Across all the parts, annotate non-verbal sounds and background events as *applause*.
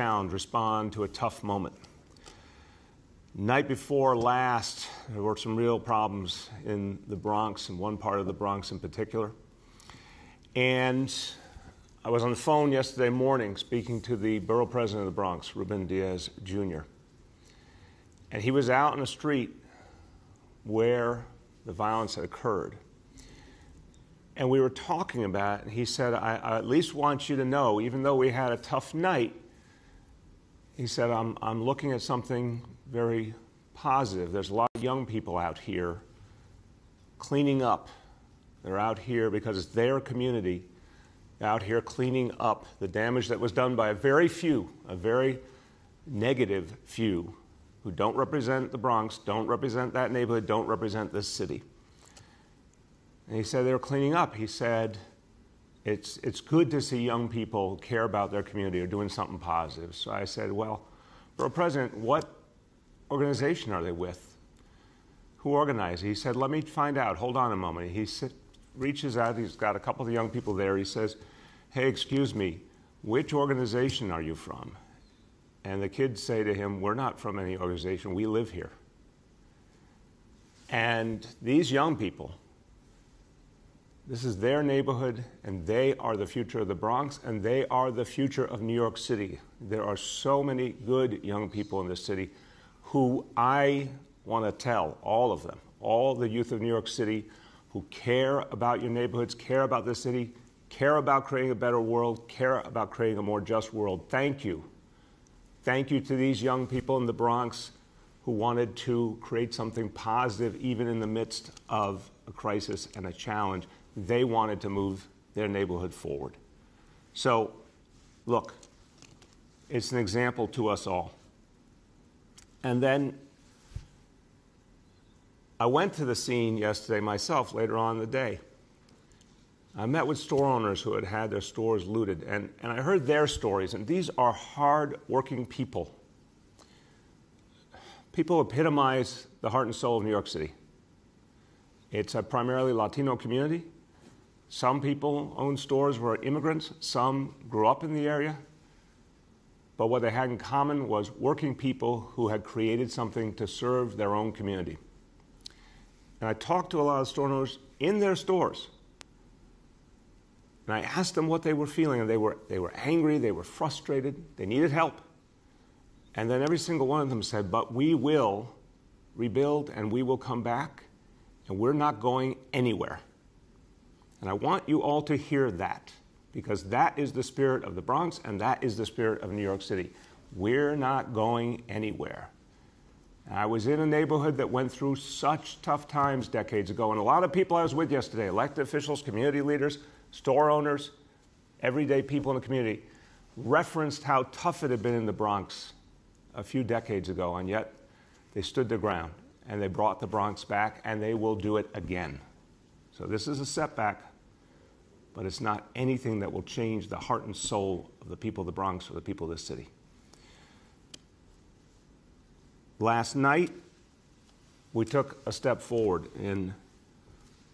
respond to a tough moment. Night before last, there were some real problems in the Bronx, in one part of the Bronx in particular. And I was on the phone yesterday morning speaking to the borough president of the Bronx, Ruben Diaz Jr. And he was out in the street where the violence had occurred. And we were talking about it, and he said, I, I at least want you to know, even though we had a tough night, he said, I'm, I'm looking at something very positive. There's a lot of young people out here cleaning up. They're out here because it's their community, out here cleaning up the damage that was done by a very few, a very negative few, who don't represent the Bronx, don't represent that neighborhood, don't represent this city. And he said they were cleaning up. He said, it's, it's good to see young people care about their community or doing something positive. So I said, Well, Borough President, what organization are they with? Who organized? He said, Let me find out. Hold on a moment. He sit, reaches out, he's got a couple of young people there. He says, Hey, excuse me, which organization are you from? And the kids say to him, We're not from any organization, we live here. And these young people, this is their neighborhood, and they are the future of the Bronx, and they are the future of New York City. There are so many good young people in this city who I want to tell, all of them, all the youth of New York City who care about your neighborhoods, care about the city, care about creating a better world, care about creating a more just world. Thank you. Thank you to these young people in the Bronx who wanted to create something positive even in the midst of a crisis and a challenge. They wanted to move their neighborhood forward. So, look, it's an example to us all. And then I went to the scene yesterday myself later on in the day. I met with store owners who had had their stores looted, and, and I heard their stories, and these are hard working people. People epitomize the heart and soul of New York City. It's a primarily Latino community. Some people owned stores were immigrants, some grew up in the area, but what they had in common was working people who had created something to serve their own community. And I talked to a lot of store owners in their stores. And I asked them what they were feeling, and they were, they were angry, they were frustrated, they needed help. And then every single one of them said, But we will rebuild and we will come back, and we're not going anywhere. And I want you all to hear that because that is the spirit of the Bronx and that is the spirit of New York City. We're not going anywhere. I was in a neighborhood that went through such tough times decades ago, and a lot of people I was with yesterday elected officials, community leaders, store owners, everyday people in the community referenced how tough it had been in the Bronx a few decades ago, and yet they stood their ground and they brought the Bronx back, and they will do it again. So this is a setback, but it's not anything that will change the heart and soul of the people of the Bronx or the people of this city. Last night, we took a step forward in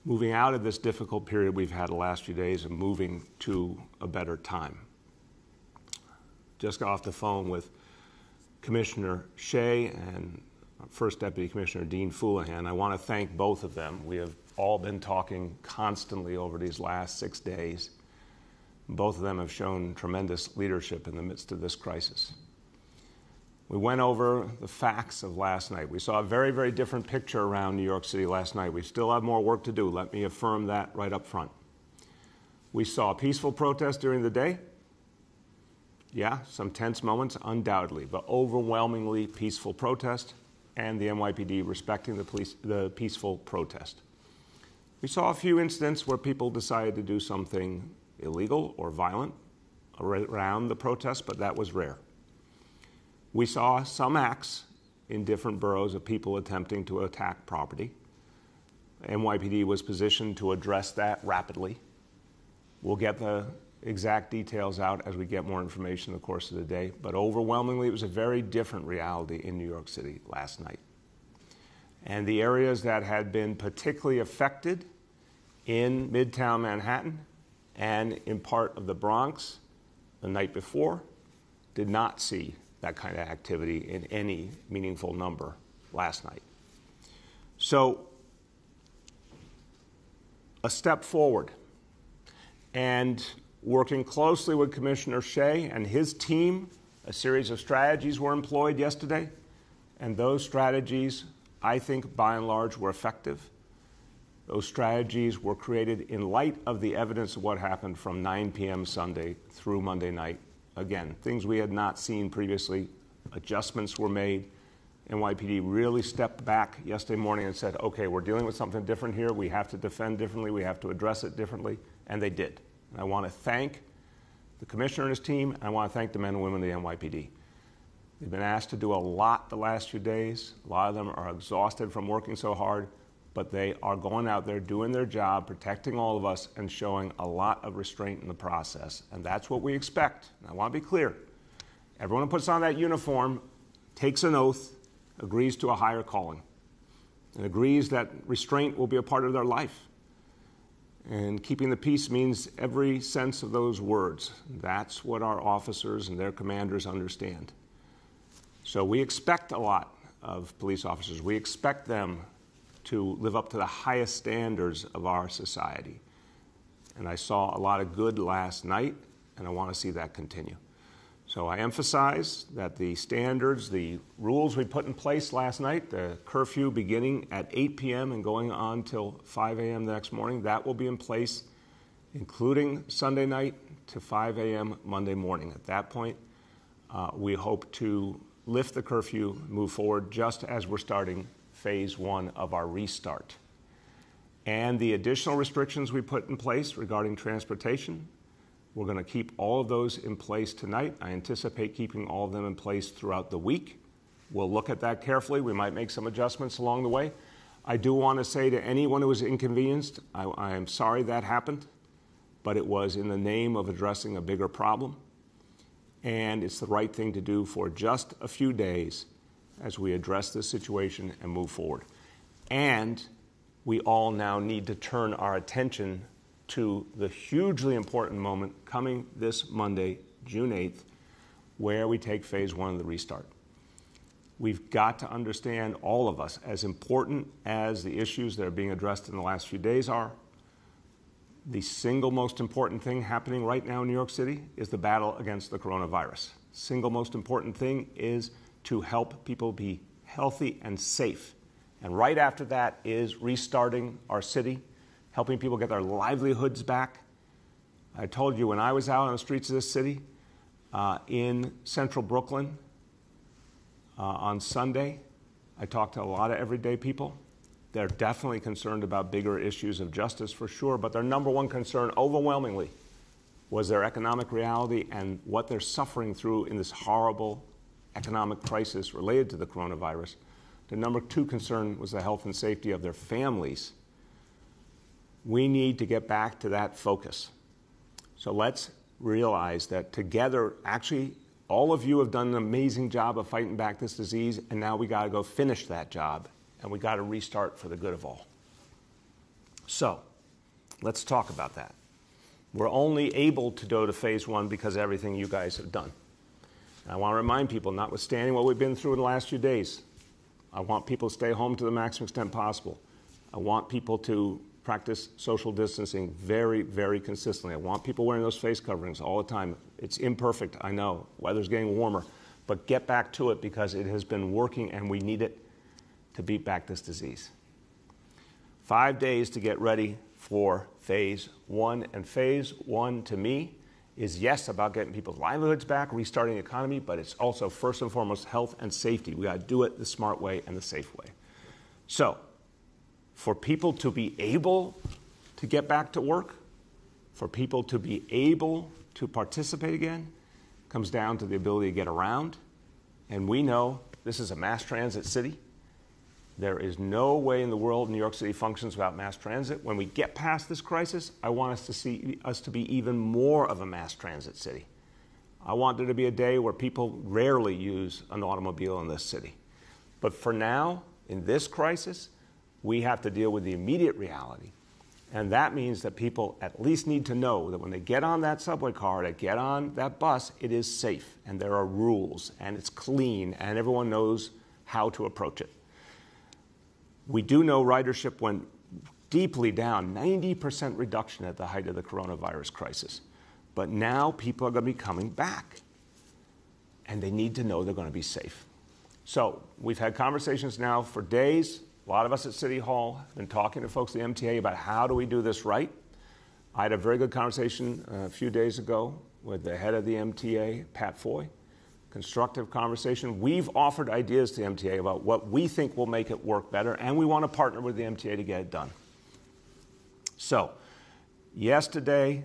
moving out of this difficult period we've had the last few days and moving to a better time. Just got off the phone with Commissioner Shea and First Deputy Commissioner Dean Fuleihan. I want to thank both of them. We have all been talking constantly over these last six days. Both of them have shown tremendous leadership in the midst of this crisis. We went over the facts of last night. We saw a very, very different picture around New York City last night. We still have more work to do. Let me affirm that right up front. We saw peaceful protests during the day. Yeah, some tense moments, undoubtedly, but overwhelmingly peaceful protest, and the NYPD respecting the, police, the peaceful protest. We saw a few incidents where people decided to do something illegal or violent around the protest, but that was rare. We saw some acts in different boroughs of people attempting to attack property. NYPD was positioned to address that rapidly. We'll get the exact details out as we get more information in the course of the day, but overwhelmingly, it was a very different reality in New York City last night. And the areas that had been particularly affected in Midtown Manhattan and in part of the Bronx the night before did not see that kind of activity in any meaningful number last night. So, a step forward. And working closely with Commissioner Shea and his team, a series of strategies were employed yesterday. And those strategies, I think, by and large, were effective. Those strategies were created in light of the evidence of what happened from 9 p.m. Sunday through Monday night. Again, things we had not seen previously, adjustments were made. NYPD really stepped back yesterday morning and said, okay, we're dealing with something different here. We have to defend differently. We have to address it differently. And they did. And I want to thank the commissioner and his team, and I want to thank the men and women of the NYPD. They've been asked to do a lot the last few days. A lot of them are exhausted from working so hard, but they are going out there doing their job, protecting all of us, and showing a lot of restraint in the process. And that's what we expect. And I want to be clear. Everyone who puts on that uniform takes an oath, agrees to a higher calling, and agrees that restraint will be a part of their life. And keeping the peace means every sense of those words. That's what our officers and their commanders understand. So we expect a lot of police officers. We expect them to live up to the highest standards of our society. And I saw a lot of good last night, and I want to see that continue. So I emphasize that the standards, the rules we put in place last night, the curfew beginning at 8 p.m. and going on till 5 a.m. the next morning, that will be in place, including Sunday night to 5 a.m. Monday morning. At that point, uh, we hope to lift the curfew, move forward just as we're starting phase one of our restart. And the additional restrictions we put in place regarding transportation, we're going to keep all of those in place tonight. I anticipate keeping all of them in place throughout the week. We'll look at that carefully. We might make some adjustments along the way. I do want to say to anyone who was inconvenienced, I, I am sorry that happened, but it was in the name of addressing a bigger problem. And it's the right thing to do for just a few days as we address this situation and move forward. And we all now need to turn our attention to the hugely important moment coming this Monday, June 8th, where we take phase one of the restart. We've got to understand, all of us, as important as the issues that are being addressed in the last few days are, the single most important thing happening right now in New York City is the battle against the coronavirus. Single most important thing is to help people be healthy and safe. And right after that is restarting our city helping people get their livelihoods back. I told you when I was out on the streets of this city uh, in central Brooklyn uh, on Sunday, I talked to a lot of everyday people. They're definitely concerned about bigger issues of justice for sure, but their number one concern overwhelmingly was their economic reality and what they're suffering through in this horrible economic crisis related to the coronavirus. The number two concern was the health and safety of their families we need to get back to that focus. So let's realize that together, actually, all of you have done an amazing job of fighting back this disease, and now we got to go finish that job, and we got to restart for the good of all. So, let's talk about that. We're only able to go to phase one because everything you guys have done. I want to remind people, notwithstanding what we've been through in the last few days, I want people to stay home to the maximum extent possible. I want people to practice social distancing very, very consistently. I want people wearing those face coverings all the time. It's imperfect, I know. Weather's getting warmer. But get back to it because it has been working and we need it to beat back this disease. Five days to get ready for phase one. And phase one to me is yes, about getting people's livelihoods back, restarting the economy, but it's also first and foremost health and safety. We got to do it the smart way and the safe way. So, for people to be able to get back to work, for people to be able to participate again, comes down to the ability to get around. And we know this is a mass transit city. There is no way in the world New York City functions without mass transit. When we get past this crisis, I want us to see us to be even more of a mass transit city. I want there to be a day where people rarely use an automobile in this city. But for now, in this crisis, we have to deal with the immediate reality And that means that people at least need to know that when they get on that subway car, to get on that bus, it is safe and there are rules and it's clean and everyone knows how to approach it. We do know ridership went deeply down, 90% reduction at the height of the coronavirus crisis. But now people are going to be coming back and they need to know they're going to be safe. So we've had conversations now for days. A lot of us at City Hall have been talking to folks at the MTA about how do we do this right. I had a very good conversation uh, a few days ago with the head of the MTA, Pat Foye. Constructive conversation. We've offered ideas to MTA about what we think will make it work better, and we want to partner with the MTA to get it done. So, yesterday,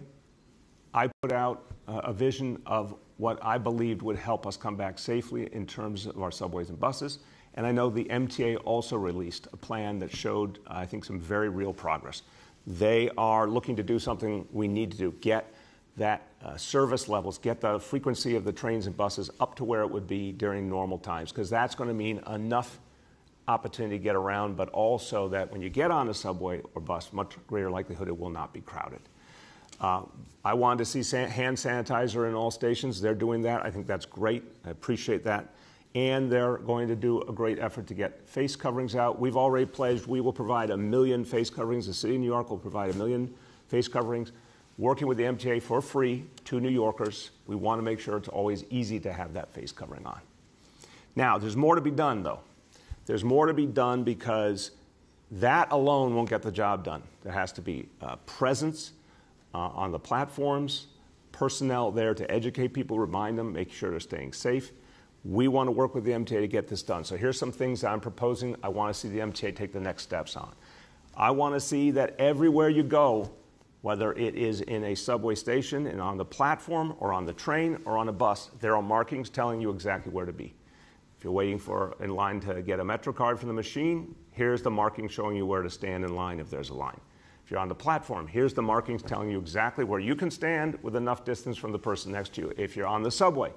I put out a vision of what I believed would help us come back safely in terms of our subways and buses. And I know the MTA also released a plan that showed, I think, some very real progress. They are looking to do something we need to do get that uh, service levels, get the frequency of the trains and buses up to where it would be during normal times, because that's going to mean enough opportunity to get around, but also that when you get on a subway or bus, much greater likelihood it will not be crowded. Uh, I wanted to see hand sanitizer in all stations. They're doing that. I think that's great. I appreciate that. And they're going to do a great effort to get face coverings out. We've already pledged we will provide a million face coverings. The city of New York will provide a million face coverings. Working with the MTA for free to New Yorkers, we want to make sure it's always easy to have that face covering on. Now, there's more to be done, though. There's more to be done because that alone won't get the job done. There has to be uh, presence uh, on the platforms, personnel there to educate people, remind them, make sure they're staying safe. We want to work with the MTA to get this done. So here's some things I'm proposing. I want to see the MTA take the next steps on. I want to see that everywhere you go, whether it is in a subway station and on the platform or on the train or on a bus, there are markings telling you exactly where to be. If you're waiting for in line to get a Metro card from the machine, here's the marking showing you where to stand in line if there's a line. If you're on the platform, here's the markings telling you exactly where you can stand with enough distance from the person next to you. If you're on the subway,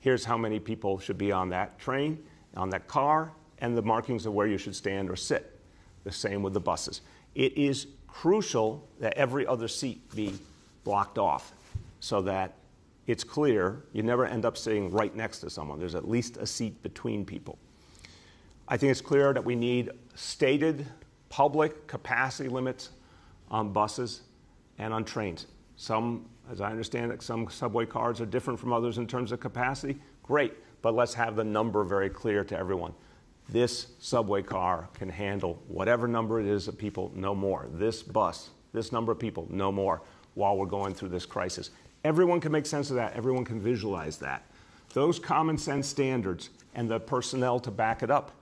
here's how many people should be on that train, on that car, and the markings of where you should stand or sit. The same with the buses. It is crucial that every other seat be blocked off so that it's clear you never end up sitting right next to someone. There's at least a seat between people. I think it's clear that we need stated public capacity limits on buses and on trains. Some, as I understand it, some subway cars are different from others in terms of capacity. Great, but let's have the number very clear to everyone. This subway car can handle whatever number it is of people, no more. This bus, this number of people, no more, while we're going through this crisis. Everyone can make sense of that, everyone can visualize that. Those common sense standards and the personnel to back it up.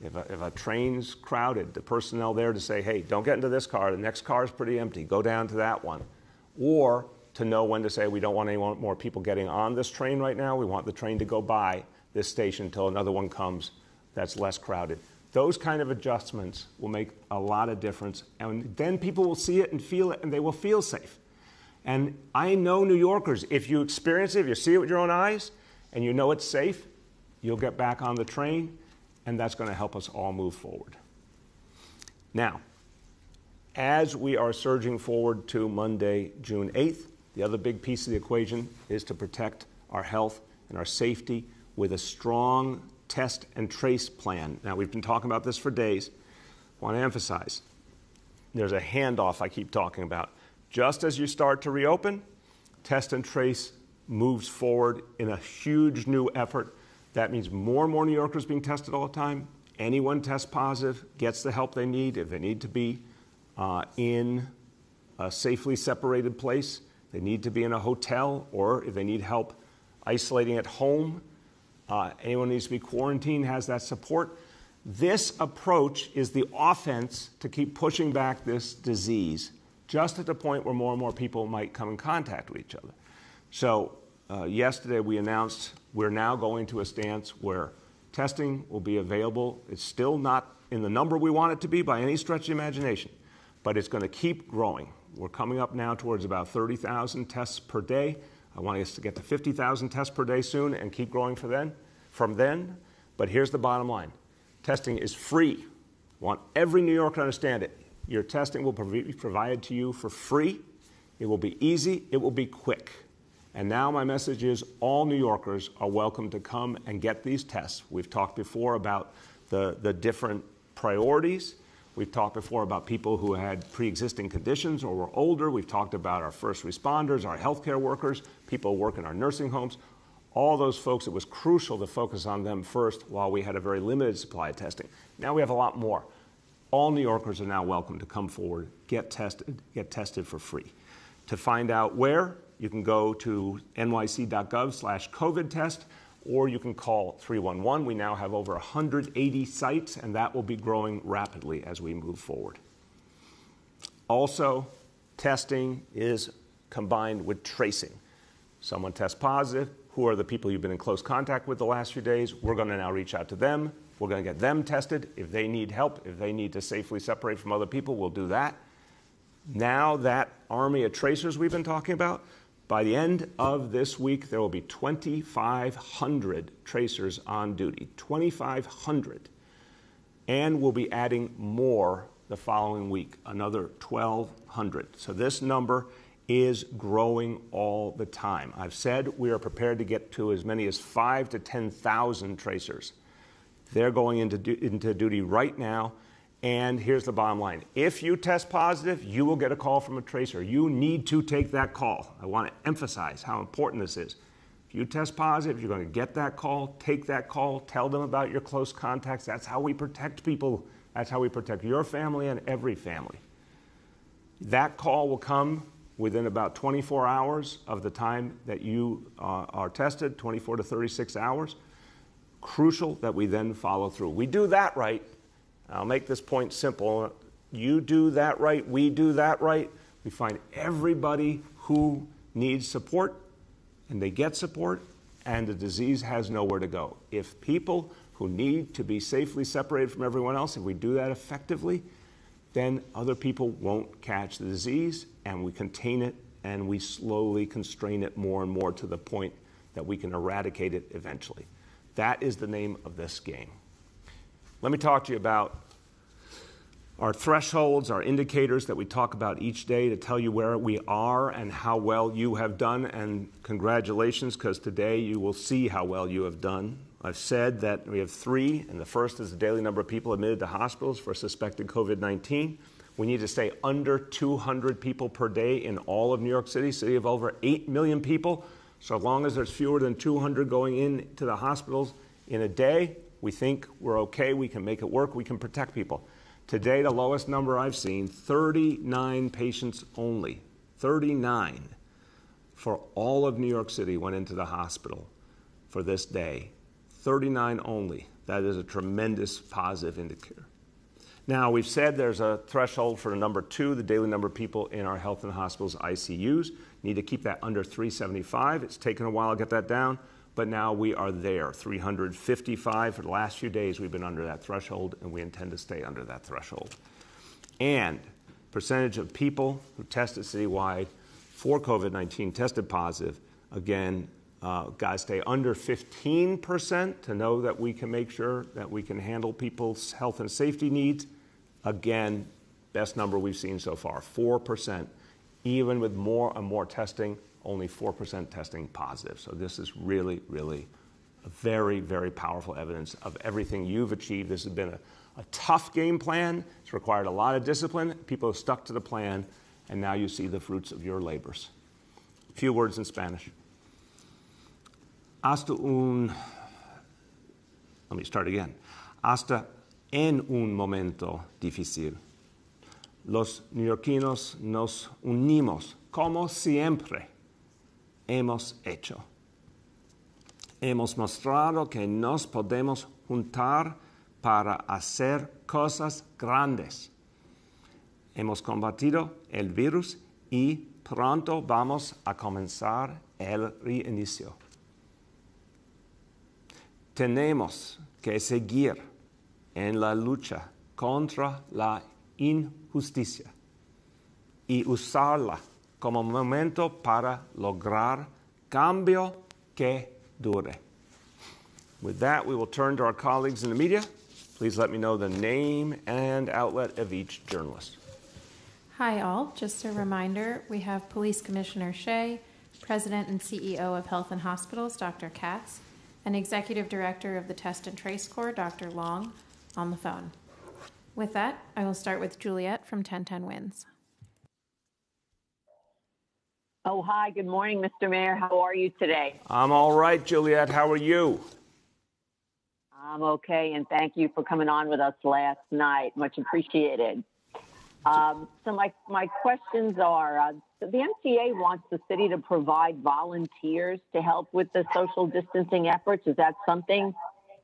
If a, if a train's crowded, the personnel there to say, hey, don't get into this car, the next car is pretty empty, go down to that one. Or to know when to say, we don't want any more people getting on this train right now, we want the train to go by this station until another one comes that's less crowded. Those kind of adjustments will make a lot of difference, and then people will see it and feel it, and they will feel safe. And I know New Yorkers, if you experience it, if you see it with your own eyes, and you know it's safe, you'll get back on the train, and that's going to help us all move forward. Now, as we are surging forward to Monday, June 8th, the other big piece of the equation is to protect our health and our safety with a strong test and trace plan. Now, we've been talking about this for days. I want to emphasize there's a handoff I keep talking about. Just as you start to reopen, test and trace moves forward in a huge new effort. That means more and more New Yorkers being tested all the time. Anyone test positive gets the help they need if they need to be uh, in a safely separated place. They need to be in a hotel, or if they need help isolating at home, uh, anyone needs to be quarantined has that support. This approach is the offense to keep pushing back this disease just at the point where more and more people might come in contact with each other. So, uh, yesterday we announced we're now going to a stance where testing will be available. It's still not in the number we want it to be by any stretch of imagination, but it's going to keep growing. We're coming up now towards about 30,000 tests per day. I want us to get to 50,000 tests per day soon and keep growing for then, from then. But here's the bottom line testing is free. I want every New Yorker to understand it Your testing will be provided to you for free. It will be easy, it will be quick. And now my message is all New Yorkers are welcome to come and get these tests. We've talked before about the, the different priorities. We've talked before about people who had pre existing conditions or were older. We've talked about our first responders, our healthcare workers, people who work in our nursing homes. All those folks, it was crucial to focus on them first while we had a very limited supply of testing. Now we have a lot more. All New Yorkers are now welcome to come forward, get tested, get tested for free. To find out where, you can go to nyc.gov slash COVID test, or you can call 311. We now have over 180 sites, and that will be growing rapidly as we move forward. Also, testing is combined with tracing. Someone tests positive, who are the people you've been in close contact with the last few days? We're going to now reach out to them. We're going to get them tested. If they need help, if they need to safely separate from other people, we'll do that. Now, that army of tracers we've been talking about, by the end of this week, there will be 2,500 tracers on duty. 2,500. And we'll be adding more the following week, another 1,200. So this number is growing all the time. I've said we are prepared to get to as many as five to 10,000 tracers. They're going into, into duty right now. And here's the bottom line if you test positive, you will get a call from a tracer. You need to take that call. I want to emphasize how important this is. If you test positive, you're going to get that call, take that call, tell them about your close contacts. That's how we protect people. That's how we protect your family and every family. That call will come within about 24 hours of the time that you uh, are tested, 24 to 36 hours. Crucial that we then follow through. We do that right, I'll make this point simple. You do that right, we do that right. We find everybody who needs support, and they get support, and the disease has nowhere to go. If people who need to be safely separated from everyone else, if we do that effectively, then other people won't catch the disease, and we contain it, and we slowly constrain it more and more to the point that we can eradicate it eventually. That is the name of this game. Let me talk to you about our thresholds, our indicators that we talk about each day to tell you where we are and how well you have done. And congratulations, because today you will see how well you have done. I've said that we have three, and the first is the daily number of people admitted to hospitals for suspected COVID 19. We need to stay under 200 people per day in all of New York City, city of over 8 million people. So long as there's fewer than 200 going into the hospitals in a day, we think we're okay, we can make it work, we can protect people. Today, the lowest number I've seen 39 patients only. 39 for all of New York City went into the hospital for this day. 39 only. That is a tremendous positive indicator. Now, we've said there's a threshold for number two, the daily number of people in our health and hospitals ICUs. Need to keep that under 375. It's taken a while to get that down but now we are there. 355 for the last few days, we've been under that threshold, and we intend to stay under that threshold. And percentage of people who tested citywide for COVID 19 tested positive, again, uh, to stay under 15% to know that we can make sure that we can handle people's health and safety needs. Again, best number we've seen so far 4%. Even with more and more testing, only 4% testing positive. So this is really, really very, very powerful evidence of everything you've achieved. This has been a, a tough game plan. It's required a lot of discipline. People have stuck to the plan, and now you see the fruits of your labors. A few words in Spanish. Hasta un, let me start again. Hasta en un momento difícil. Los neoyorquinos nos unimos, como siempre hemos hecho. Hemos mostrado que nos podemos juntar para hacer cosas grandes. Hemos combatido el virus y pronto vamos a comenzar el reinicio. Tenemos que seguir en la lucha contra la injusticia y usarla como momento para lograr cambio que dure. With that, we will turn to our colleagues in the media. Please let me know the name and outlet of each journalist. Hi, all. Just a reminder we have Police Commissioner Shea, President and CEO of Health and Hospitals, Dr. Katz, and Executive Director of the Test and Trace Corps, Dr. Long, on the phone. With that, I will start with Juliet from 1010 Wins. Oh, hi. Good morning, Mr. Mayor. How are you today? I'm all right, Juliet. How are you? I'm okay, and thank you for coming on with us last night. Much appreciated. Um, so my my questions are: uh, the MTA wants the city to provide volunteers to help with the social distancing efforts. Is that something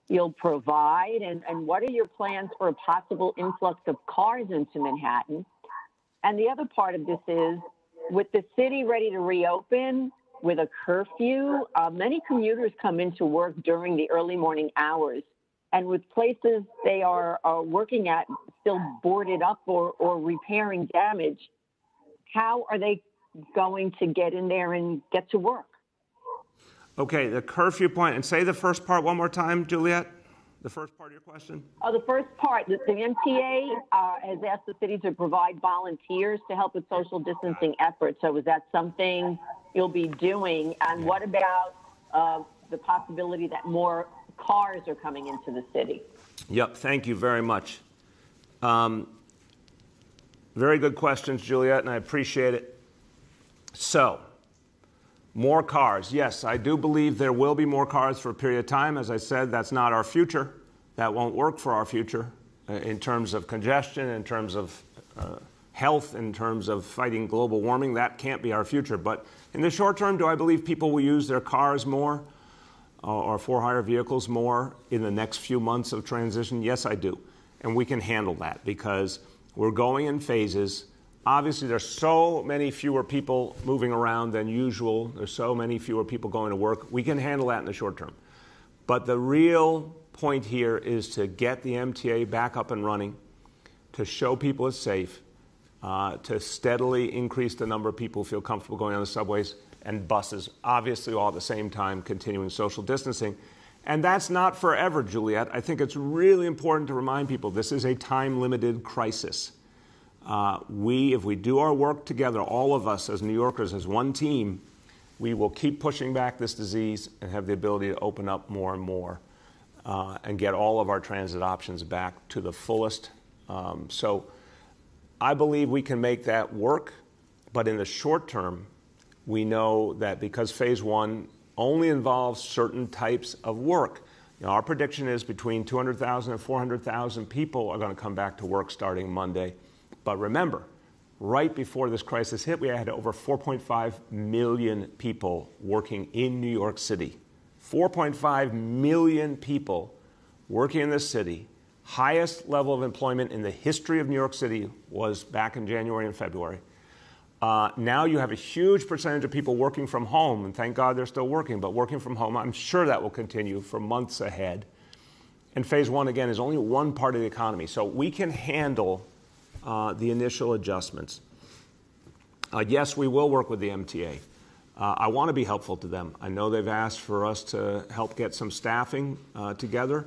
you'll provide? And and what are your plans for a possible influx of cars into Manhattan? And the other part of this is, with the city ready to reopen with a curfew, uh, many commuters come into work during the early morning hours and with places they are, are working at still boarded up or, or repairing damage, how are they going to get in there and get to work? Okay, the curfew point, and say the first part one more time, Juliet. The first part of your question? Oh, the first part. The, the MTA uh, has asked the city to provide volunteers to help with social distancing efforts. So, is that something you'll be doing? And what about uh, the possibility that more cars are coming into the city. Yep, thank you very much. Um, very good questions, Juliet, and I appreciate it. So, more cars. Yes, I do believe there will be more cars for a period of time. As I said, that's not our future. That won't work for our future uh, in terms of congestion, in terms of uh, health, in terms of fighting global warming. That can't be our future. But in the short term, do I believe people will use their cars more? Or for hire vehicles more in the next few months of transition? Yes, I do. And we can handle that because we're going in phases. Obviously, there's so many fewer people moving around than usual. There's so many fewer people going to work. We can handle that in the short term. But the real point here is to get the MTA back up and running, to show people it's safe, uh, to steadily increase the number of people who feel comfortable going on the subways and buses, obviously all at the same time continuing social distancing. And that's not forever, Juliet. I think it's really important to remind people this is a time limited crisis. Uh, we, if we do our work together, all of us as New Yorkers, as one team, we will keep pushing back this disease and have the ability to open up more and more uh, and get all of our transit options back to the fullest. Um, so I believe we can make that work, but in the short term, we know that because phase one only involves certain types of work, you know, our prediction is between 200,000 and 400,000 people are going to come back to work starting Monday. But remember, right before this crisis hit, we had over 4.5 million people working in New York City. 4.5 million people working in this city. Highest level of employment in the history of New York City was back in January and February. Uh, now you have a huge percentage of people working from home, and thank God they're still working, but working from home, I'm sure that will continue for months ahead. And phase one, again, is only one part of the economy, so we can handle uh, the initial adjustments. Uh, yes, we will work with the MTA. Uh, I want to be helpful to them. I know they've asked for us to help get some staffing uh, together.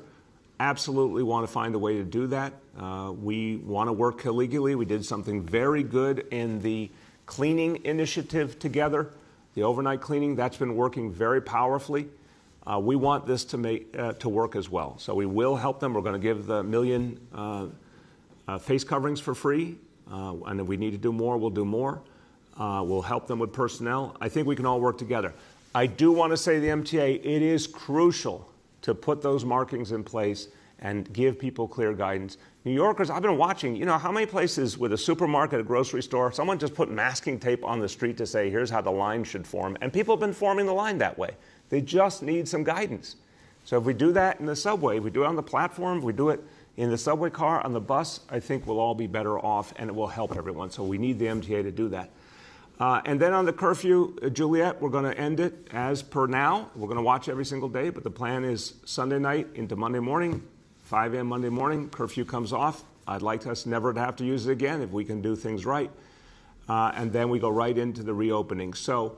Absolutely want to find a way to do that. Uh, we want to work collegially. We did something very good in the cleaning initiative together, the overnight cleaning, that's been working very powerfully. Uh, we want this to, make, uh, to work as well. So we will help them. We're going to give the million uh, uh face coverings for free. Uh, and if we need to do more, we'll do more. Uh, we'll help them with personnel. I think we can all work together. I do want to say to the MTA, it is crucial to put those markings in place and give people clear guidance. New Yorkers, I've been watching, you know, how many places with a supermarket, a grocery store, someone just put masking tape on the street to say, here's how the line should form. And people have been forming the line that way. They just need some guidance. So if we do that in the subway, if we do it on the platform, if we do it in the subway car, on the bus, I think we'll all be better off and it will help everyone. So we need the MTA to do that. Uh, and then on the curfew, uh, Juliet, we're going to end it as per now. We're going to watch every single day, but the plan is Sunday night into Monday morning, 5 a.m. Monday morning, curfew comes off. I'd like us never to have to use it again if we can do things right. Uh, and then we go right into the reopening. So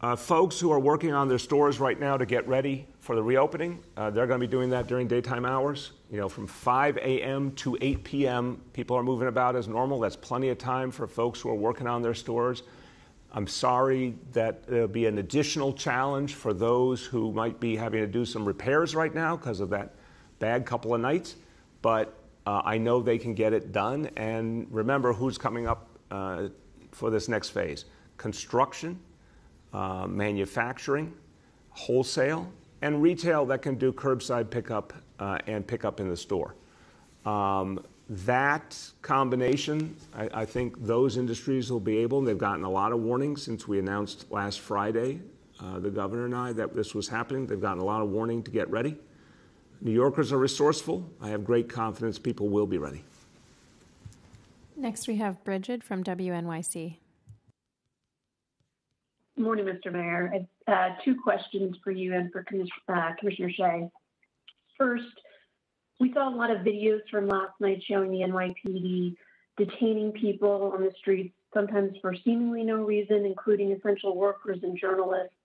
Uh, folks who are working on their stores right now to get ready for the reopening, uh, they're going to be doing that during daytime hours. You know, from 5 a.m. to 8 p.m., people are moving about as normal. That's plenty of time for folks who are working on their stores. I'm sorry that there'll be an additional challenge for those who might be having to do some repairs right now because of that bad couple of nights, but uh, I know they can get it done. And remember who's coming up uh, for this next phase construction uh, manufacturing, wholesale, and retail that can do curbside pickup uh, and pickup in the store. Um, that combination, I, I, think those industries will be able, and they've gotten a lot of warning since we announced last Friday, uh, the governor and I, that this was happening. They've gotten a lot of warning to get ready. New Yorkers are resourceful. I have great confidence people will be ready. Next, we have Bridget from WNYC. Morning, Mr. Mayor. I have uh, two questions for you and for uh, Commissioner Shea. First, we saw a lot of videos from last night showing the NYPD detaining people on the streets, sometimes for seemingly no reason, including essential workers and journalists.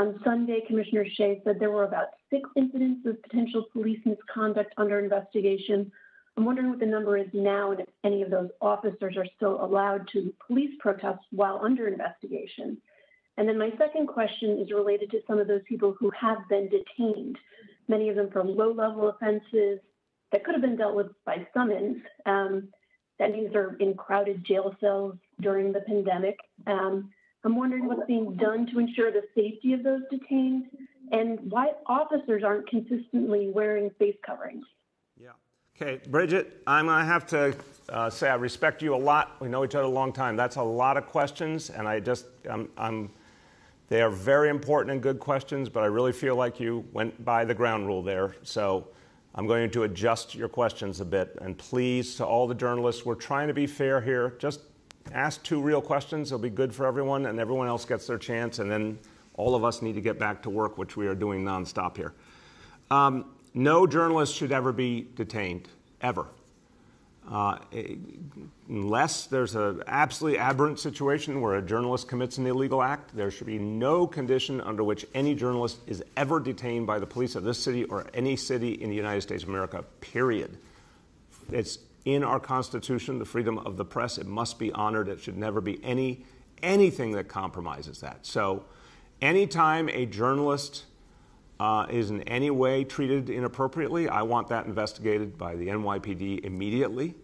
On Sunday, Commissioner Shea said there were about six incidents of potential police misconduct under investigation. I'm wondering what the number is now and if any of those officers are still allowed to police protests while under investigation. And then my second question is related to some of those people who have been detained, many of them for low level offenses that could have been dealt with by summons. Um, that means they're in crowded jail cells during the pandemic. Um, I'm wondering what's being done to ensure the safety of those detained and why officers aren't consistently wearing face coverings. Yeah. Okay, Bridget, I'm going to have to uh, say I respect you a lot. We know each other a long time. That's a lot of questions, and I just, I'm, I'm they are very important and good questions, but I really feel like you went by the ground rule there. So I'm going to adjust your questions a bit. And please, to all the journalists, we're trying to be fair here. Just ask two real questions. It'll be good for everyone, and everyone else gets their chance. And then all of us need to get back to work, which we are doing nonstop here. Um, no journalist should ever be detained, ever. Uh, unless there's an absolutely aberrant situation where a journalist commits an illegal act, there should be no condition under which any journalist is ever detained by the police of this city or any city in the United States of America, period. It's in our Constitution, the freedom of the press. It must be honored. It should never be any anything that compromises that. So, anytime a journalist uh, is in any way treated inappropriately, I want that investigated by the NYPD immediately,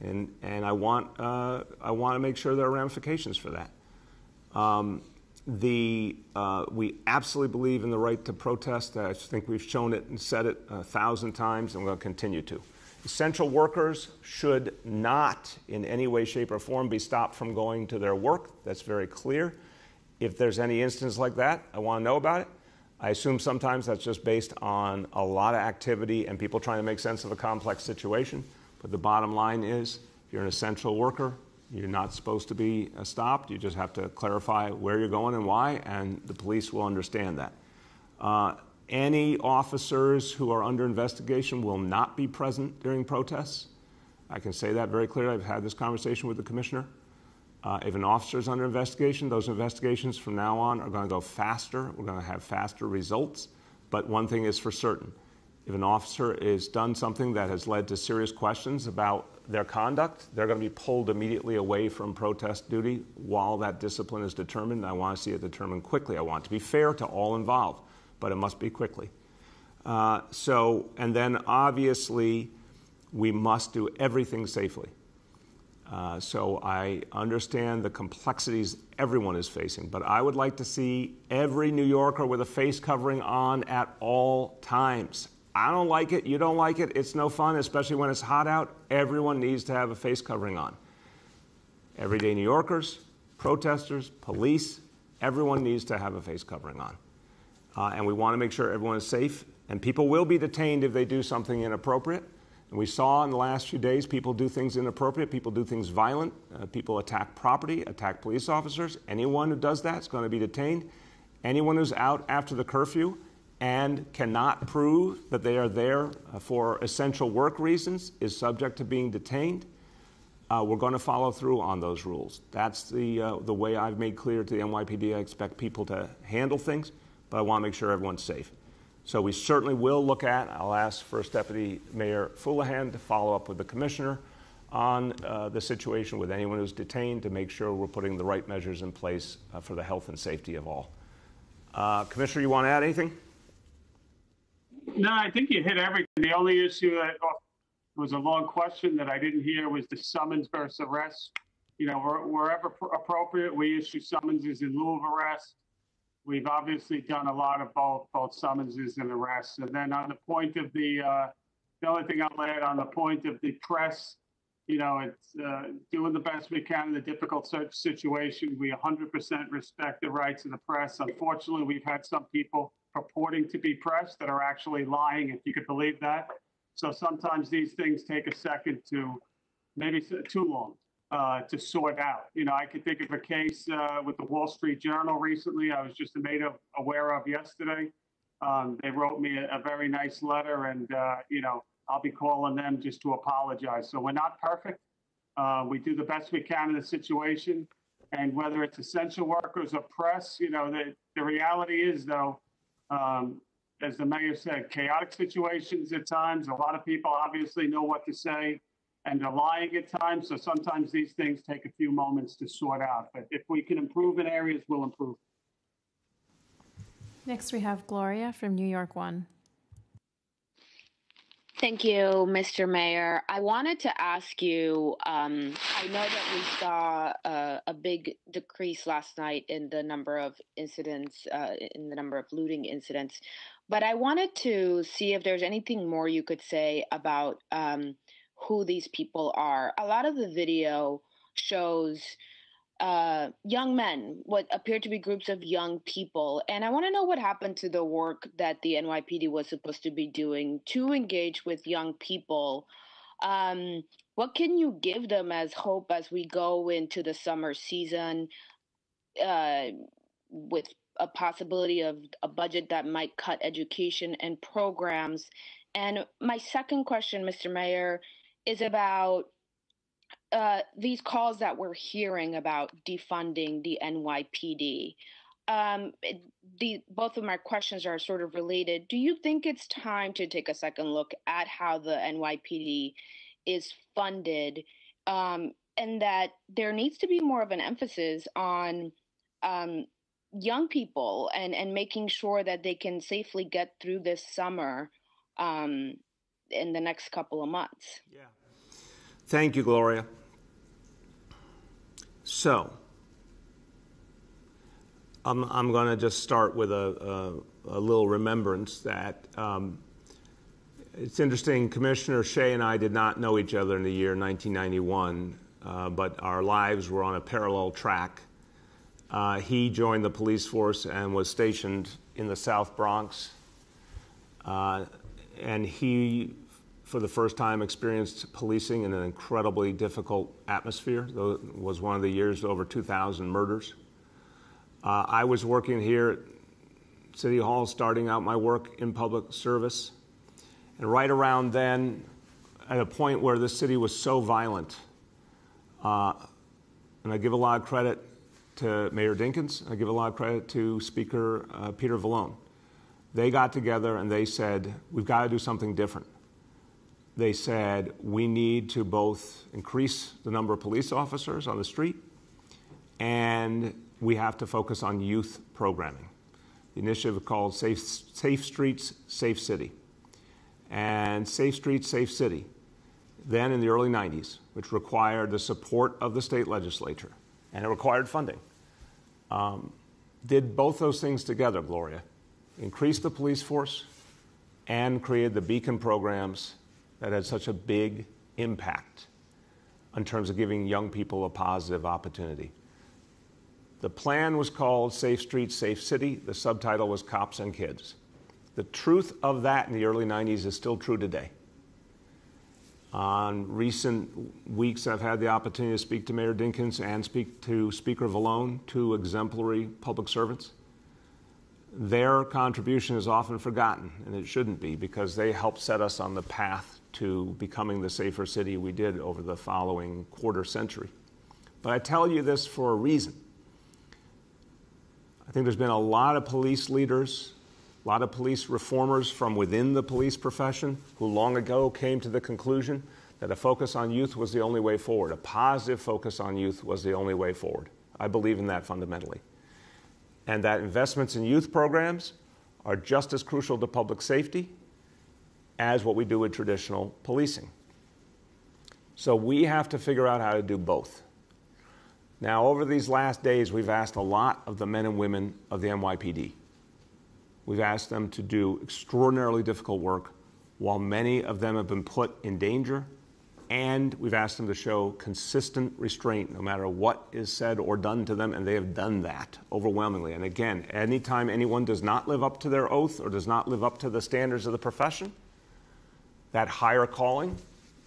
and, and I, want, uh, I want to make sure there are ramifications for that. Um, the, uh, we absolutely believe in the right to protest. I think we've shown it and said it a thousand times, and we're going to continue to. Essential workers should not, in any way, shape, or form, be stopped from going to their work. That's very clear. If there's any instance like that, I want to know about it. I assume sometimes that's just based on a lot of activity and people trying to make sense of a complex situation. But the bottom line is if you're an essential worker, you're not supposed to be uh, stopped. You just have to clarify where you're going and why, and the police will understand that. Uh, any officers who are under investigation will not be present during protests. I can say that very clearly. I've had this conversation with the commissioner. Uh, if an officer is under investigation, those investigations from now on are going to go faster. We're going to have faster results. But one thing is for certain if an officer has done something that has led to serious questions about their conduct, they're going to be pulled immediately away from protest duty while that discipline is determined. I want to see it determined quickly. I want to be fair to all involved, but it must be quickly. Uh, so, and then obviously, we must do everything safely. Uh, so I understand the complexities everyone is facing, but I would like to see every New Yorker with a face covering on at all times. I don't like it, you don't like it, it's no fun, especially when it's hot out. Everyone needs to have a face covering on. Everyday New Yorkers, protesters, police, everyone needs to have a face covering on. Uh, and we want to make sure everyone is safe, and people will be detained if they do something inappropriate. And we saw in the last few days people do things inappropriate, people do things violent, uh, people attack property, attack police officers. Anyone who does that is going to be detained. Anyone who's out after the curfew and cannot prove that they are there uh, for essential work reasons is subject to being detained. uh, we're going to follow through on those rules. That's the, uh, the way I've made clear to the NYPD. I expect people to handle things, but I want to make sure everyone's safe. So we certainly will look at, I'll ask First Deputy Mayor Fuleihan to follow up with the commissioner on uh, the situation with anyone who's detained to make sure we're putting the right measures in place uh, for the health and safety of all. Uh, Commissioner, you want to add anything? No, I think you hit everything. The only issue that oh, was a long question that I didn't hear was the summons versus arrest. You know, wherever pr- appropriate, we issue summonses in lieu of arrest. We've obviously done a lot of both, both summonses and arrests. And then on the point of the, uh, the only thing I'll add on the point of the press, you know, it's uh, doing the best we can in a difficult situation. We 100% respect the rights of the press. Unfortunately, we've had some people purporting to be press that are actually lying, if you could believe that. So sometimes these things take a second to, maybe too long, uh, to sort out. You know, I could think of a case uh, with the Wall Street Journal recently. I was just made of, aware of yesterday. Um, they wrote me a, a very nice letter, and uh, you know, I'll be calling them just to apologize. So we're not perfect. Uh, we do the best we can in the situation, and whether it's essential workers or press, you know, the the reality is though, um, as the mayor said, chaotic situations at times. A lot of people obviously know what to say, and they're lying at times. So sometimes these things take a few moments to sort out. But if we can improve in areas, we'll improve. Next, we have Gloria from New York One. Thank you, Mr. Mayor. I wanted to ask you um, I know that we saw uh, a big decrease last night in the number of incidents, uh, in the number of looting incidents, but I wanted to see if there's anything more you could say about um, who these people are. A lot of the video shows uh, young men, what appear to be groups of young people. And I want to know what happened to the work that the NYPD was supposed to be doing to engage with young people. Um, what can you give them as hope as we go into the summer season uh, with a possibility of a budget that might cut education and programs? And my second question, Mr. Mayor, is about uh, these calls that we're hearing about defunding the NYPD. Um, the both of my questions are sort of related. Do you think it's time to take a second look at how the NYPD is funded, um, and that there needs to be more of an emphasis on um, young people and and making sure that they can safely get through this summer um, in the next couple of months? Yeah. Thank you, Gloria. So, I'm, I'm going to just start with a, a, a little remembrance that um, it's interesting. Commissioner Shea and I did not know each other in the year 1991, uh, but our lives were on a parallel track. Uh, he joined the police force and was stationed in the South Bronx. Uh, and he, for the first time, experienced policing in an incredibly difficult atmosphere. It was one of the years over 2,000 murders. Uh, I was working here at City Hall, starting out my work in public service. And right around then, at a point where the city was so violent, uh, and I give a lot of credit to Mayor Dinkins, I give a lot of credit to Speaker uh, Peter Vallone. They got together and they said, We've got to do something different. They said, We need to both increase the number of police officers on the street and we have to focus on youth programming. The initiative called Safe, Safe Streets, Safe City. And Safe Streets, Safe City, then in the early 90s, which required the support of the state legislature and it required funding, um, did both those things together, Gloria. Increased the police force and created the beacon programs that had such a big impact in terms of giving young people a positive opportunity. The plan was called Safe Streets, Safe City. The subtitle was Cops and Kids. The truth of that in the early 90s is still true today. On recent weeks, I've had the opportunity to speak to Mayor Dinkins and speak to Speaker Vallone, two exemplary public servants. their contribution is often forgotten, and it shouldn't be because they helped set us on the path to becoming the safer city we did over the following quarter century. But I tell you this for a reason. I think there's been a lot of police leaders, a lot of police reformers from within the police profession who long ago came to the conclusion that a focus on youth was the only way forward. A positive focus on youth was the only way forward. I believe in that fundamentally. And that investments in youth programs are just as crucial to public safety as what we do with traditional policing. So we have to figure out how to do both. Now, over these last days, we've asked a lot of the men and women of the NYPD. We've asked them to do extraordinarily difficult work while many of them have been put in danger, and we've asked them to show consistent restraint no matter what is said or done to them, and they have done that overwhelmingly. And again, anytime anyone does not live up to their oath or does not live up to the standards of the profession, that higher calling,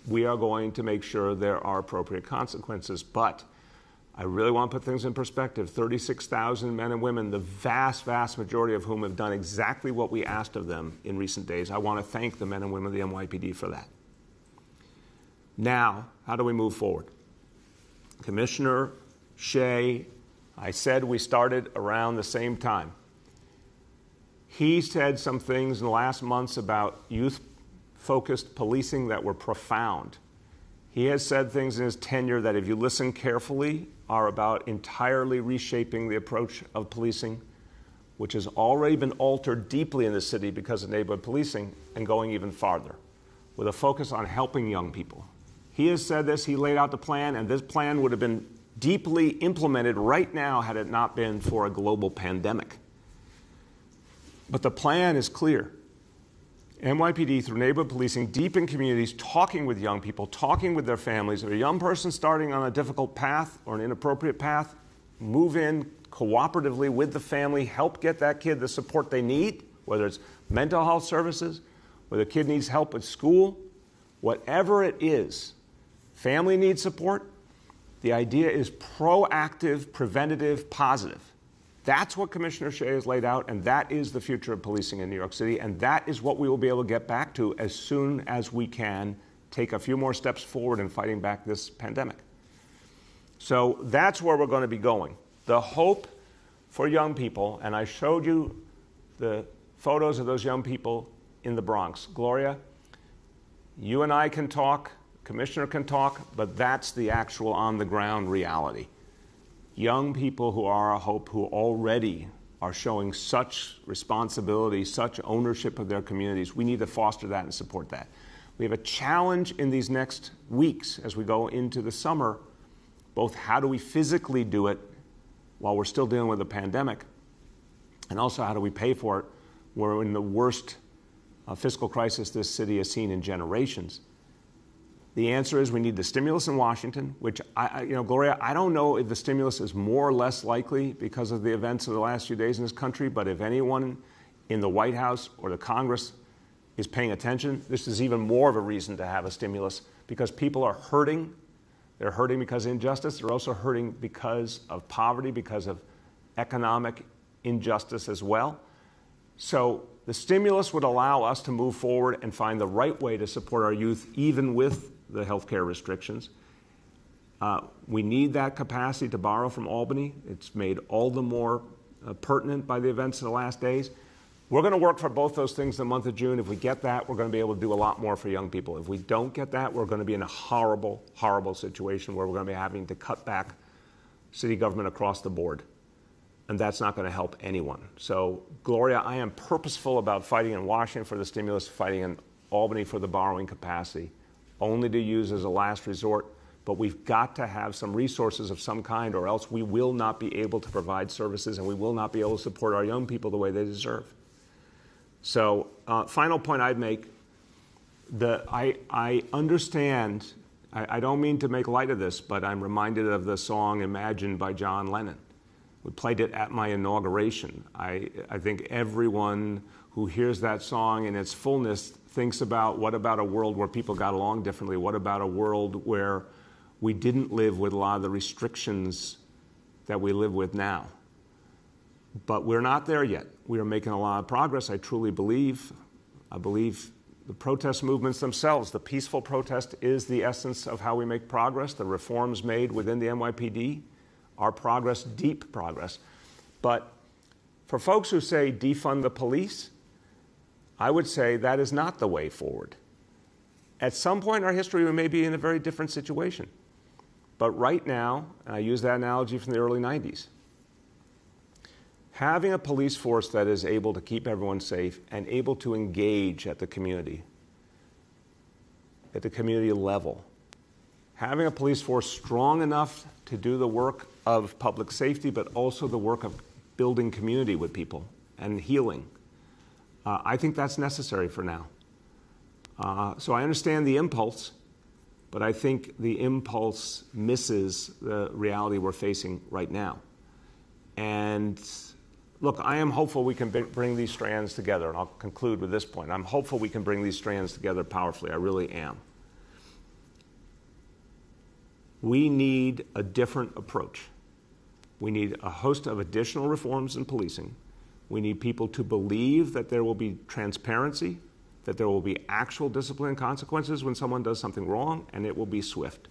we are going to make sure there are appropriate consequences. But I really want to put things in perspective 36,000 men and women, the vast, vast majority of whom have done exactly what we asked of them in recent days. I want to thank the men and women of the NYPD for that. Now, how do we move forward? Commissioner Shea, I said we started around the same time. He said some things in the last months about youth focused policing that were profound. He has said things in his tenure that, if you listen carefully, are about entirely reshaping the approach of policing, which has already been altered deeply in the city because of neighborhood policing, and going even farther, with a focus on helping young people. He has said this, he laid out the plan, and this plan would have been deeply implemented right now had it not been for a global pandemic. But the plan is clear. NYPD through neighborhood policing, deep in communities, talking with young people, talking with their families. If a young person starting on a difficult path or an inappropriate path, move in cooperatively with the family, help get that kid the support they need, whether it's mental health services, whether the kid needs help at school, whatever it is, family needs support. The idea is proactive, preventative, positive. That's what Commissioner Shea has laid out, and that is the future of policing in New York City, and that is what we will be able to get back to as soon as we can take a few more steps forward in fighting back this pandemic. So that's where we're going to be going. The hope for young people, and I showed you the photos of those young people in the Bronx. Gloria, you and I can talk, Commissioner can talk, but that's the actual on the ground reality young people who are our hope, who already are showing such responsibility, such ownership of their communities. We need to foster that and support that. We have a challenge in these next weeks as we go into the summer both how do we physically do it while we're still dealing with a pandemic, and also how do we pay for it? We're in the worst uh, fiscal crisis this city has seen in generations. The answer is we need the stimulus in Washington, which I, you know, Gloria, I don't know if the stimulus is more or less likely because of the events of the last few days in this country, but if anyone in the White House or the Congress is paying attention, this is even more of a reason to have a stimulus because people are hurting. They're hurting because of injustice. They're also hurting because of poverty, because of economic injustice as well. So the stimulus would allow us to move forward and find the right way to support our youth, even with the healthcare restrictions. Uh, we need that capacity to borrow from Albany. It's made all the more uh, pertinent by the events of the last days. We're going to work for both those things in the month of June. If we get that, we're going to be able to do a lot more for young people. If we don't get that, we're going to be in a horrible, horrible situation where we're going to be having to cut back city government across the board. And that's not going to help anyone. So, Gloria, I am purposeful about fighting in Washington for the stimulus, fighting in Albany for the borrowing capacity only to use as a last resort. But we've got to have some resources of some kind, or else we will not be able to provide services and we will not be able to support our young people the way they deserve. So, uh, final point I'd make the, I, I understand, I, I don't mean to make light of this, but I'm reminded of the song Imagine by John Lennon. We played it at my inauguration. I, I think everyone who hears that song in its fullness thinks about what about a world where people got along differently? What about a world where we didn't live with a lot of the restrictions that we live with now? But we're not there yet. We are making a lot of progress, I truly believe. I believe the protest movements themselves, the peaceful protest is the essence of how we make progress. The reforms made within the NYPD are progress, deep progress. But for folks who say defund the police, I would say that is not the way forward. At some point in our history, we may be in a very different situation. But right now, and I use that analogy from the early 90s, having a police force that is able to keep everyone safe and able to engage at the community, at the community level, having a police force strong enough to do the work of public safety, but also the work of building community with people and healing. Uh, I think that's necessary for now. Uh, so I understand the impulse, but I think the impulse misses the reality we're facing right now. And look, I am hopeful we can bring these strands together, and I'll conclude with this point. I'm hopeful we can bring these strands together powerfully. I really am. We need a different approach. We need a host of additional reforms in policing. We need people to believe that there will be transparency, that there will be actual discipline consequences when someone does something wrong, and it will be swift.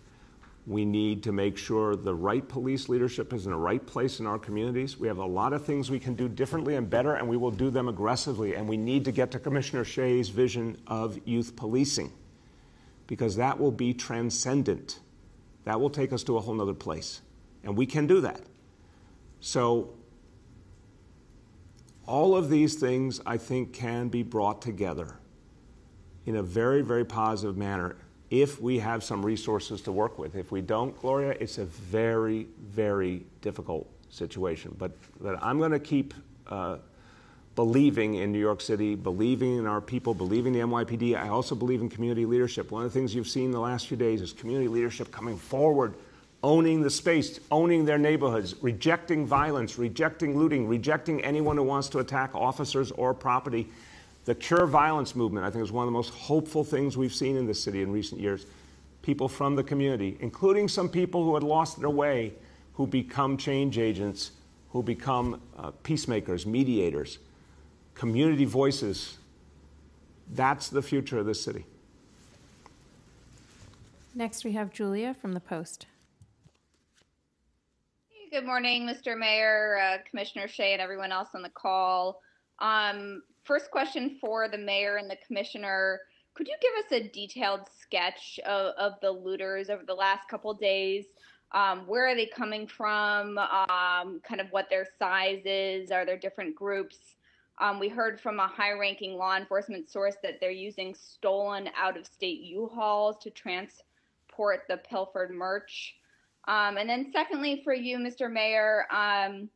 We need to make sure the right police leadership is in the right place in our communities. We have a lot of things we can do differently and better, and we will do them aggressively. And we need to get to Commissioner Shea's vision of youth policing because that will be transcendent. That will take us to a whole other place. And we can do that. So, all of these things I think can be brought together in a very, very positive manner if we have some resources to work with. If we don't, Gloria, it's a very, very difficult situation. But, but I'm going to keep uh, believing in New York City, believing in our people, believing in the NYPD. I also believe in community leadership. One of the things you've seen the last few days is community leadership coming forward, owning the space, owning their neighborhoods, rejecting violence, rejecting looting, rejecting anyone who wants to attack officers or property the Cure Violence movement, I think, is one of the most hopeful things we've seen in this city in recent years. People from the community, including some people who had lost their way, who become change agents, who become uh, peacemakers, mediators, community voices. That's the future of this city. Next, we have Julia from the Post. Good morning, Mr. Mayor, uh, Commissioner Shea, and everyone else on the call. Um, first question for the mayor and the commissioner. Could you give us a detailed sketch of, of the looters over the last couple days? Um, where are they coming from? Um, kind of what their size is? Are there different groups? Um, we heard from a high ranking law enforcement source that they're using stolen out of state U Hauls to transport the pilfered merch. Um, and then, secondly, for you, Mr. Mayor, um,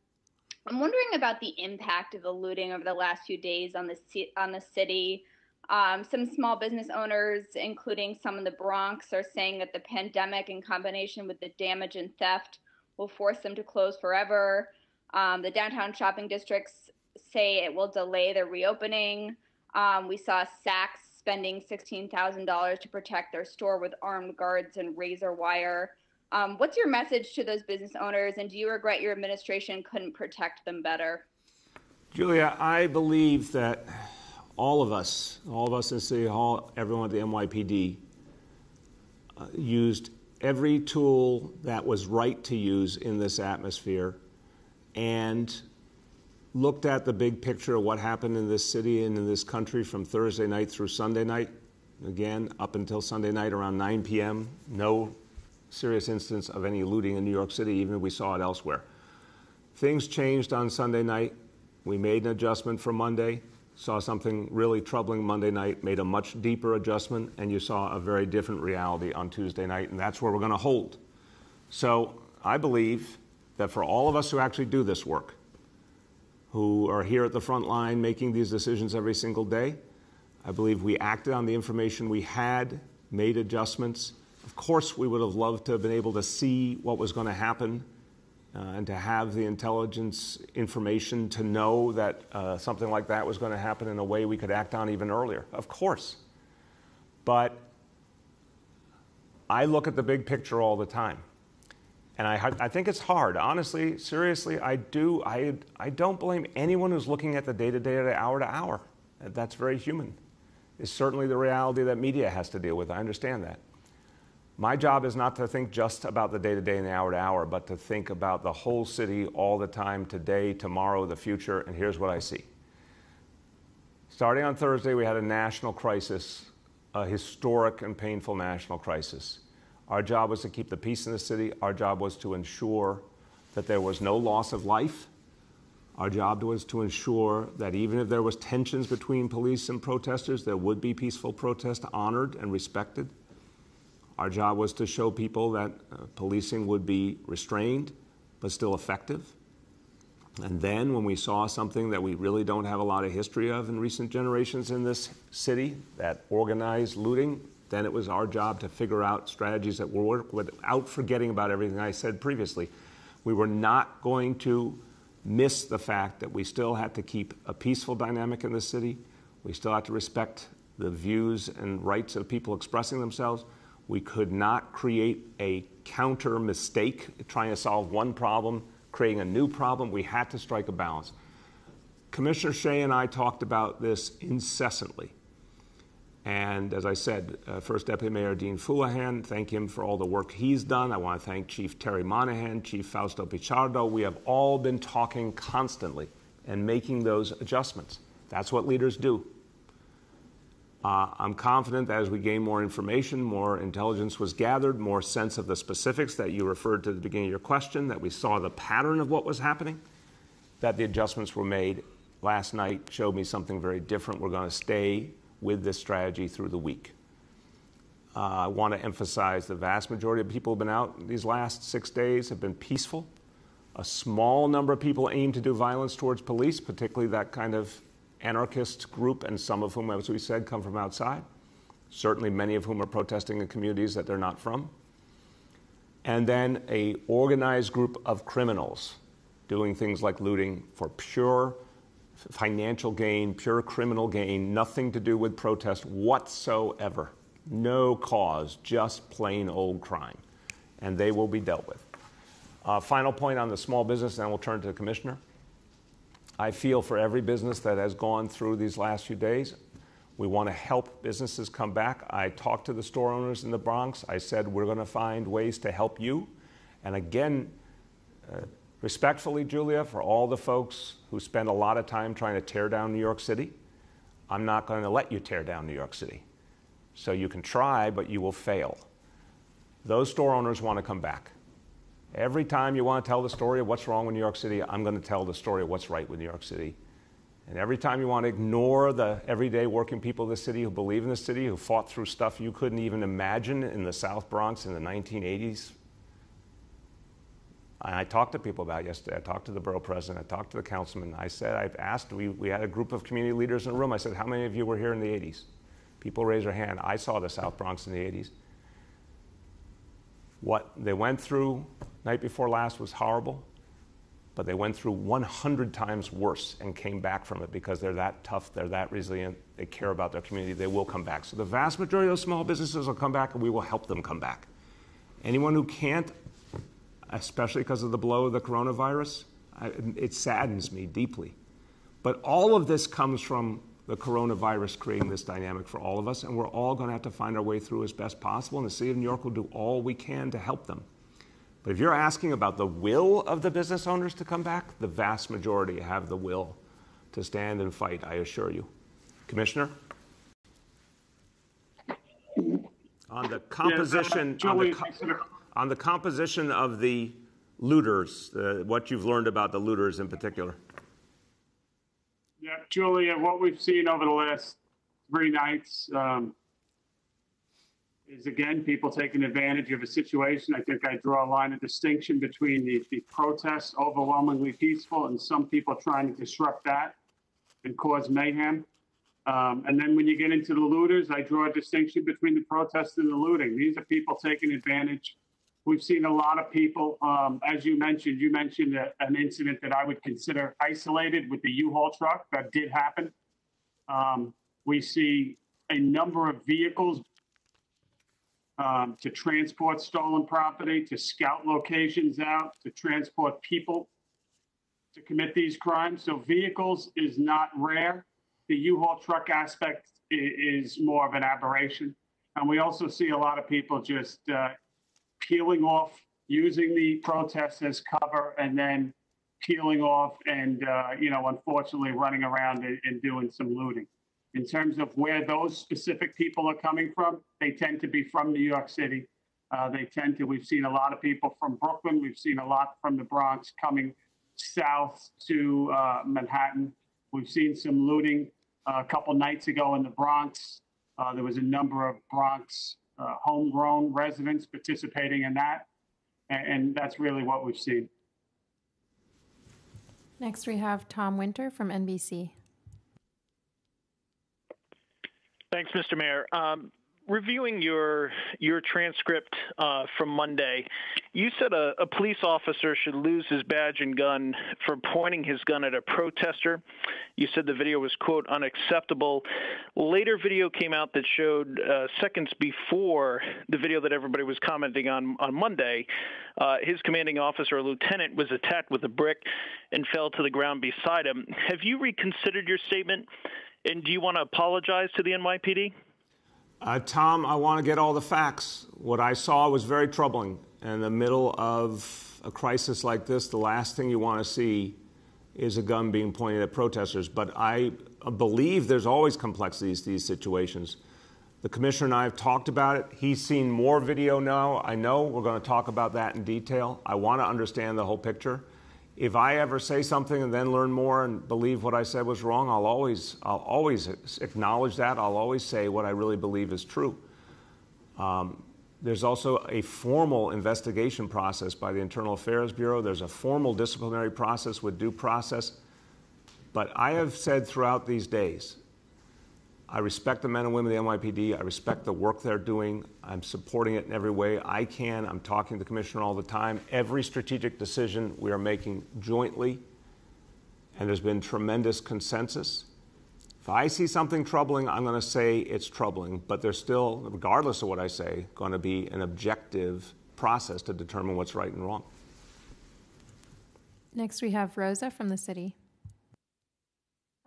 I'm wondering about the impact of the looting over the last few days on the on the city. Um, some small business owners, including some in the Bronx, are saying that the pandemic, in combination with the damage and theft, will force them to close forever. Um, the downtown shopping districts say it will delay the reopening. Um, we saw Saks spending $16,000 to protect their store with armed guards and razor wire. Um, what's your message to those business owners, and do you regret your administration couldn't protect them better? Julia, I believe that all of us, all of us in City Hall, everyone at the NYPD, uh, used every tool that was right to use in this atmosphere and looked at the big picture of what happened in this city and in this country from Thursday night through Sunday night. Again, up until Sunday night around 9 p.m., no serious instance of any looting in New York City, even if we saw it elsewhere. Things changed on Sunday night. We made an adjustment for Monday, saw something really troubling Monday night, made a much deeper adjustment, and you saw a very different reality on Tuesday night, and that's where we're going to hold. So I believe that for all of us who actually do this work, who are here at the front line making these decisions every single day, I believe we acted on the information we had, made adjustments, of course, we would have loved to have been able to see what was going to happen uh, and to have the intelligence information to know that uh, something like that was going to happen in a way we could act on even earlier. Of course. But I look at the big picture all the time. And I, I think it's hard. Honestly, seriously, I do. I, I don't blame anyone who's looking at the day to day hour to hour. That's very human. It's certainly the reality that media has to deal with. I understand that. My job is not to think just about the day to day and the hour to hour, but to think about the whole city all the time, today, tomorrow, the future. And here's what I see. Starting on Thursday, we had a national crisis, a historic and painful national crisis. Our job was to keep the peace in the city. Our job was to ensure that there was no loss of life. Our job was to ensure that even if there was tensions between police and protesters, there would be peaceful protest honored and respected. Our job was to show people that uh, policing would be restrained but still effective. And then, when we saw something that we really don't have a lot of history of in recent generations in this city, that organized looting, then it was our job to figure out strategies that will work without forgetting about everything I said previously. We were not going to miss the fact that we still had to keep a peaceful dynamic in the city. We still had to respect the views and rights of people expressing themselves. We could not create a counter mistake trying to solve one problem, creating a new problem. We had to strike a balance. Commissioner Shea and I talked about this incessantly. And as I said, uh, First Deputy Mayor Dean Fuleihan, thank him for all the work he's done. I want to thank Chief Terry Monahan, Chief Fausto Pichardo. We have all been talking constantly and making those adjustments. That's what leaders do. Uh, I'm confident that as we gain more information, more intelligence was gathered, more sense of the specifics that you referred to at the beginning of your question, that we saw the pattern of what was happening, that the adjustments were made. Last night showed me something very different. We're going to stay with this strategy through the week. Uh, I want to emphasize the vast majority of people who have been out these last six days have been peaceful. A small number of people aim to do violence towards police, particularly that kind of anarchist group, and some of whom, as we said, come from outside. Certainly, many of whom are protesting in communities that they're not from. And then a organized group of criminals doing things like looting for pure financial gain, pure criminal gain, nothing to do with protest whatsoever. No cause, just plain old crime. And they will be dealt with. Uh, final point on the small business, and then we'll turn to the commissioner. I feel for every business that has gone through these last few days, we want to help businesses come back. I talked to the store owners in the Bronx. I said, we're going to find ways to help you. And again, uh, Respectfully, Julia, for all the folks who spend a lot of time trying to tear down New York City, I'm not going to let you tear down New York City. So you can try, but you will fail. Those store owners want to come back. Every time you want to tell the story of what's wrong with New York City, I'm going to tell the story of what's right with New York City. And every time you want to ignore the everyday working people of the city who believe in the city, who fought through stuff you couldn't even imagine in the South Bronx in the 1980s, I talked to people about yesterday. I talked to the borough president. I talked to the councilman. I said, I've asked, we, we had a group of community leaders in a room. I said, How many of you were here in the 80s? People raised their hand. I saw the South Bronx in the 80s. What they went through night before last was horrible, but they went through 100 times worse and came back from it because they're that tough, they're that resilient, they care about their community, they will come back. So the vast majority of those small businesses will come back and we will help them come back. Anyone who can't, especially because of the blow of the coronavirus. I, it saddens me deeply. But all of this comes from the coronavirus creating this dynamic for all of us, and we're all going to have to find our way through as best possible, and the city of New York will do all we can to help them. But if you're asking about the will of the business owners to come back, the vast majority have the will to stand and fight, I assure you. Commissioner? On the composition. Yeah, uh, on the co- on the composition of the looters, uh, what you've learned about the looters in particular. Yeah, Julia, what we've seen over the last three nights um, is again people taking advantage of a situation. I think I draw a line of distinction between the, the protests, overwhelmingly peaceful, and some people trying to disrupt that and cause mayhem. Um, and then when you get into the looters, I draw a distinction between the protests and the looting. These are people taking advantage We've seen a lot of people, um, as you mentioned, you mentioned a, an incident that I would consider isolated with the U-Haul truck that did happen. Um, we see a number of vehicles um, to transport stolen property, to scout locations out, to transport people to commit these crimes. So vehicles is not rare. The U-Haul truck aspect is more of an aberration. And we also see a lot of people just uh, peeling off, using the protests as cover, and then peeling off and, uh, you know, unfortunately running around and, and doing some looting. In terms of where those specific people are coming from, they tend to be from New York City. Uh, they tend to, we've seen a lot of people from Brooklyn. We've seen a lot from the Bronx coming south to uh, Manhattan. We've seen some looting uh, a couple nights ago in the Bronx. Uh, there was a number of Bronx uh, homegrown residents participating in that. And, and that's really what we've seen. Next, we have Tom Winter from NBC. Thanks, Mr. Mayor. Um, reviewing your your transcript uh, from Monday, you said a, a, police officer should lose his badge and gun for pointing his gun at a protester. You said the video was quote unacceptable. Later video came out that showed uh, seconds before the video that everybody was commenting on on Monday, uh, his commanding officer, a lieutenant, was attacked with a brick and fell to the ground beside him. Have you reconsidered your statement? And do you want to apologize to the NYPD? Uh, Tom, I want to get all the facts. What I saw was very troubling. In the middle of a crisis like this, the last thing you want to see is a gun being pointed at protesters. But I believe there's always complexities to these situations. The commissioner and I have talked about it. He's seen more video now. I know we're going to talk about that in detail. I want to understand the whole picture if I ever say something and then learn more and believe what I said was wrong, I'll always, I'll always acknowledge that. I'll always say what I really believe is true. Um, there's also a formal investigation process by the Internal Affairs Bureau. There's a formal disciplinary process with due process. But I have said throughout these days I respect the men and women of the NYPD. I respect the work they're doing. I'm supporting it in every way I can. I'm talking to the commissioner all the time. Every strategic decision we are making jointly, and there's been tremendous consensus. If I see something troubling, I'm going to say it's troubling, but there's still, regardless of what I say, going to be an objective process to determine what's right and wrong. Next, we have Rosa from the city.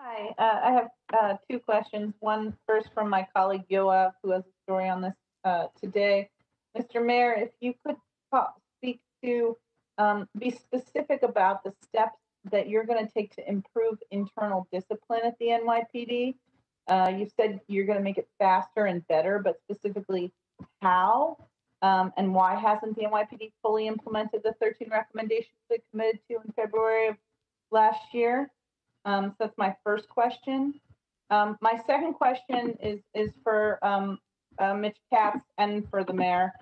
Hi, uh, I have uh, two questions. One first from my colleague Yoav, who has a story on this uh, today. Mr. Mayor, if you could talk, speak to, um, be specific about the steps that you're going to take to improve internal discipline at the NYPD. Uh, you said you're going to make it faster and better, but specifically how um, and why hasn't the NYPD fully implemented the 13 recommendations they committed to in February of last year? Um, so that's my first question. Um, my second question is is for um, uh, Mitch Katz and for the mayor.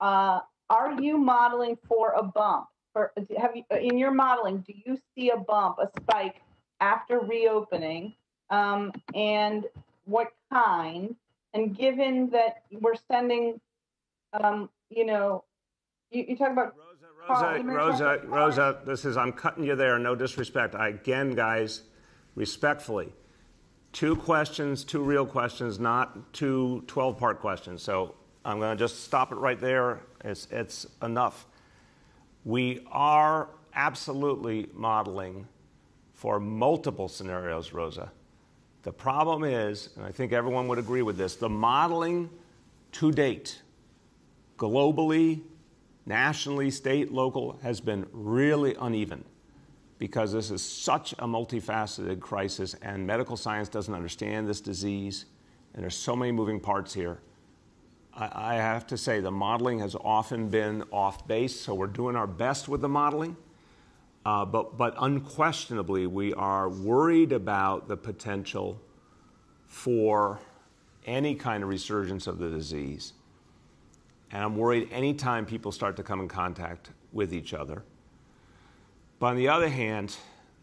Uh, are you modeling for a bump? For have you in your modeling? Do you see a bump, a spike after reopening, um, and what kind? And given that we're sending, um, you know, you, you talk about Rosa, Rosa, Rosa, this is, I'm cutting you there, no disrespect. I, again, guys, respectfully, two questions, two real questions, not two 12 part questions. So I'm going to just stop it right there. It's, it's enough. We are absolutely modeling for multiple scenarios, Rosa. The problem is, and I think everyone would agree with this, the modeling to date, globally, nationally, state, local, has been really uneven because this is such a multifaceted crisis and medical science doesn't understand this disease and there's so many moving parts here. I, I have to say the modeling has often been off base, so we're doing our best with the modeling. Uh, but, but unquestionably, we are worried about the potential for any kind of resurgence of the disease. And I'm worried anytime people start to come in contact with each other. But on the other hand,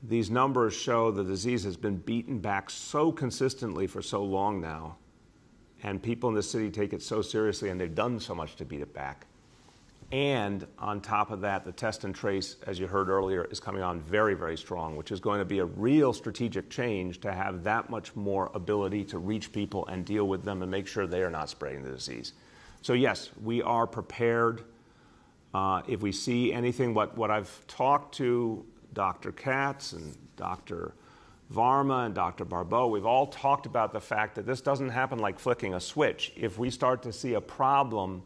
these numbers show the disease has been beaten back so consistently for so long now, and people in the city take it so seriously, and they've done so much to beat it back. And on top of that, the test and trace, as you heard earlier, is coming on very, very strong, which is going to be a real strategic change to have that much more ability to reach people and deal with them and make sure they are not spreading the disease. So, yes, we are prepared. Uh, if we see anything, what, what I've talked to Dr. Katz and Dr. Varma and Dr. Barbot, we've all talked about the fact that this doesn't happen like flicking a switch. If we start to see a problem,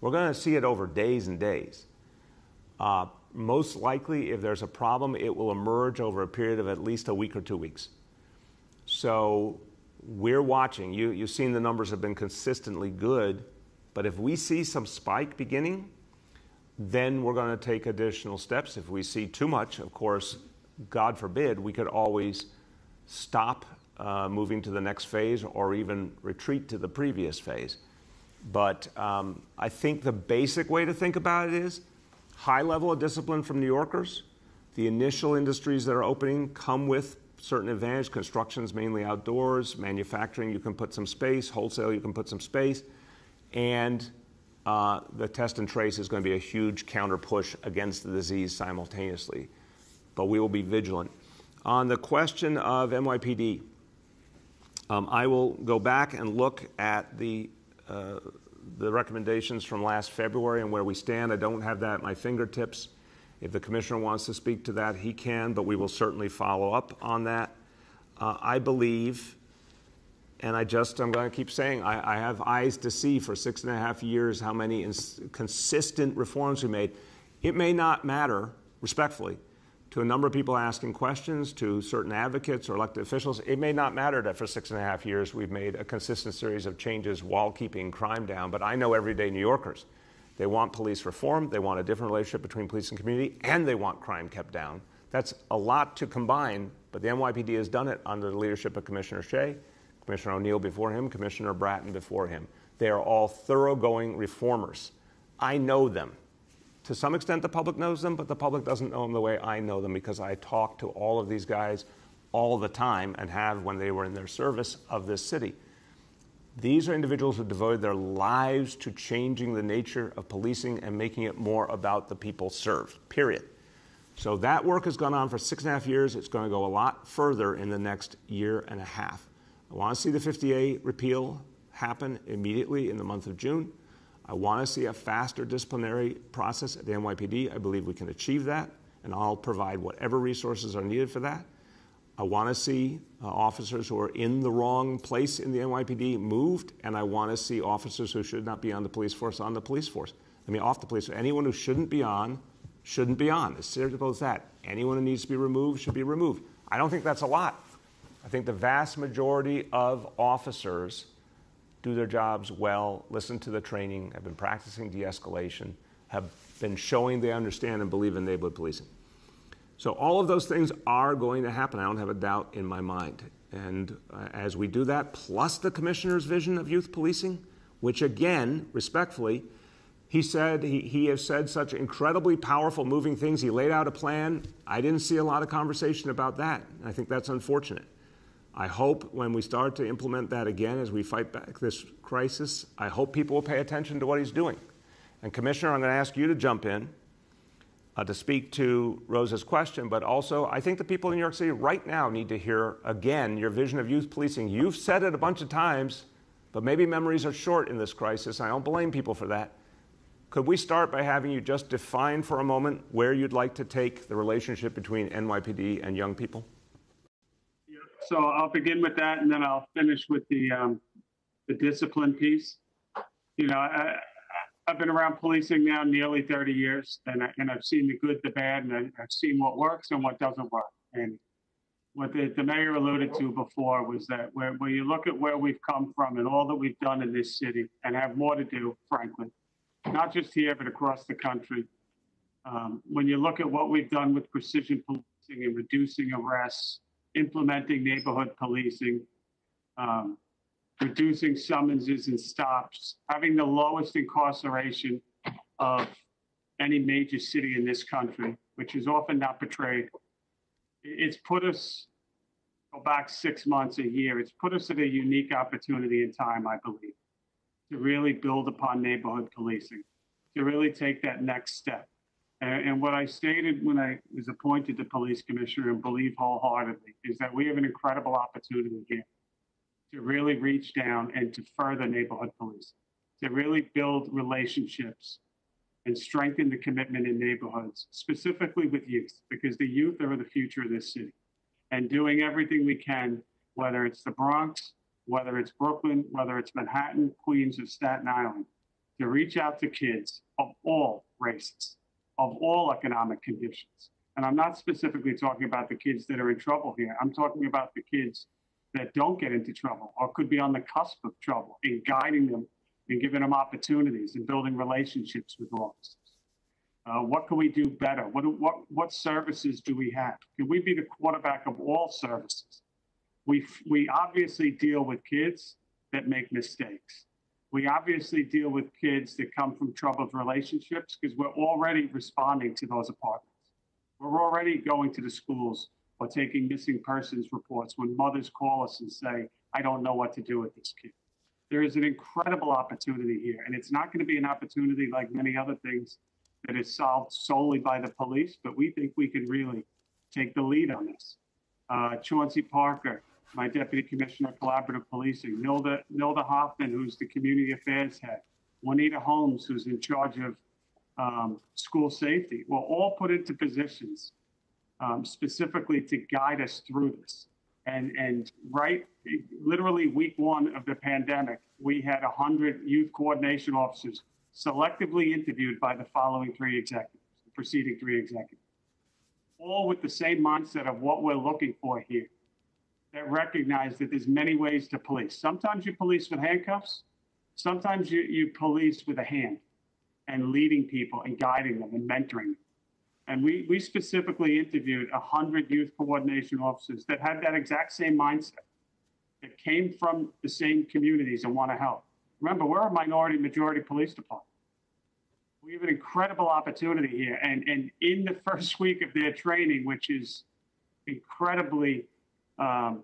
we're going to see it over days and days. Uh, most likely, if there's a problem, it will emerge over a period of at least a week or two weeks. So we're watching. You, you've seen the numbers have been consistently good, but if we see some spike beginning, then we're going to take additional steps. If we see too much, of course, God forbid, we could always stop uh, moving to the next phase or even retreat to the previous phase. But um, I think the basic way to think about it is high level of discipline from New Yorkers. The initial industries that are opening come with certain advantage. Construction's mainly outdoors. Manufacturing, you can put some space. Wholesale, you can put some space. And uh, the test and trace is going to be a huge counter push against the disease simultaneously. But we will be vigilant. On the question of NYPD, um, I will go back and look at the uh, the recommendations from last February and where we stand. I don't have that at my fingertips. If the commissioner wants to speak to that, he can, but we will certainly follow up on that. Uh, I believe, and I just, I'm going to keep saying, I, I, have eyes to see for six and a half years how many ins- consistent reforms we made. It may not matter, respectfully, to a number of people asking questions, to certain advocates or elected officials, it may not matter that for six and a half years we've made a consistent series of changes while keeping crime down. But I know everyday New Yorkers. They want police reform, they want a different relationship between police and community, and they want crime kept down. That's a lot to combine, but the NYPD has done it under the leadership of Commissioner Shea, Commissioner O'Neill before him, Commissioner Bratton before him. They are all thoroughgoing reformers. I know them to some extent the public knows them, but the public doesn't know them the way I know them because I talk to all of these guys all the time and have when they were in their service of this city. These are individuals who devoted their lives to changing the nature of policing and making it more about the people served, period. So that work has gone on for six and a half years. It's going to go a lot further in the next year and a half. I want to see the 50A repeal happen immediately in the month of June. I want to see a faster disciplinary process at the NYPD. I believe we can achieve that, and I'll provide whatever resources are needed for that. I want to see uh, officers who are in the wrong place in the NYPD moved, and I want to see officers who should not be on the police force on the police force. I mean, off the police. Anyone who shouldn't be on shouldn't be on. As simple as that. Anyone who needs to be removed should be removed. I don't think that's a lot. I think the vast majority of officers do their jobs well, listen to the training, have been practicing de escalation, have been showing they understand and believe in neighborhood policing. So, all of those things are going to happen. I don't have a doubt in my mind. And uh, as we do that, plus the commissioner's vision of youth policing, which again, respectfully, he said he, he has said such incredibly powerful, moving things. He laid out a plan. I didn't see a lot of conversation about that. I think that's unfortunate. I hope when we start to implement that again as we fight back this crisis, I hope people will pay attention to what he's doing. And, Commissioner, I'm going to ask you to jump in uh, to speak to Rosa's question, but also I think the people in New York City right now need to hear again your vision of youth policing. You've said it a bunch of times, but maybe memories are short in this crisis. I don't blame people for that. Could we start by having you just define for a moment where you'd like to take the relationship between NYPD and young people? So I'll begin with that, and then I'll finish with the um, the discipline piece. You know, I, I've been around policing now nearly 30 years, and, I, and I've seen the good, the bad, and I've seen what works and what doesn't work. And what the, the mayor alluded to before was that where, where you look at where we've come from and all that we've done in this city, and have more to do, frankly, not just here, but across the country. Um, when you look at what we've done with precision policing and reducing arrests, implementing neighborhood policing, um, reducing summonses and stops, having the lowest incarceration of any major city in this country, which is often not portrayed. It's put us, go back six months, a year, it's put us at a unique opportunity in time, I believe, to really build upon neighborhood policing, to really take that next step. And, what I stated when I was appointed the police commissioner and believe wholeheartedly is that we have an incredible opportunity here to really reach down and to further neighborhood policing, to really build relationships and strengthen the commitment in neighborhoods, specifically with youth, because the youth are the future of this city. And doing everything we can, whether it's the Bronx, whether it's Brooklyn, whether it's Manhattan, Queens, or Staten Island, to reach out to kids of all races, of all economic conditions. And I'm not specifically talking about the kids that are in trouble here. I'm talking about the kids that don't get into trouble or could be on the cusp of trouble and guiding them and giving them opportunities and building relationships with officers. Uh, what can we do better? What, what, what services do we have? Can we be the quarterback of all services? We, we obviously deal with kids that make mistakes. We obviously deal with kids that come from troubled relationships because we're already responding to those apartments. We're already going to the schools or taking missing persons reports when mothers call us and say, I don't know what to do with this kid. There is an incredible opportunity here, and it's not going to be an opportunity like many other things that is solved solely by the police, but we think we can really take the lead on this. Uh, Chauncey Parker, my deputy commissioner of collaborative policing, Nilda, Nilda Hofmann, who's the community affairs head, Juanita Holmes, who's in charge of um, school safety, were all put into positions um, specifically to guide us through this. And, and right, literally week one of the pandemic, we had 100 youth coordination officers selectively interviewed by the following three executives, the preceding three executives, all with the same mindset of what we're looking for here, that recognize that there's many ways to police. Sometimes you police with handcuffs, sometimes you, you police with a hand and leading people and guiding them and mentoring them. And we, we specifically interviewed 100 youth coordination officers that had that exact same mindset, that came from the same communities and want to help. Remember, we're a minority majority police department. We have an incredible opportunity here. And, and in the *laughs* first week of their training, which is incredibly um,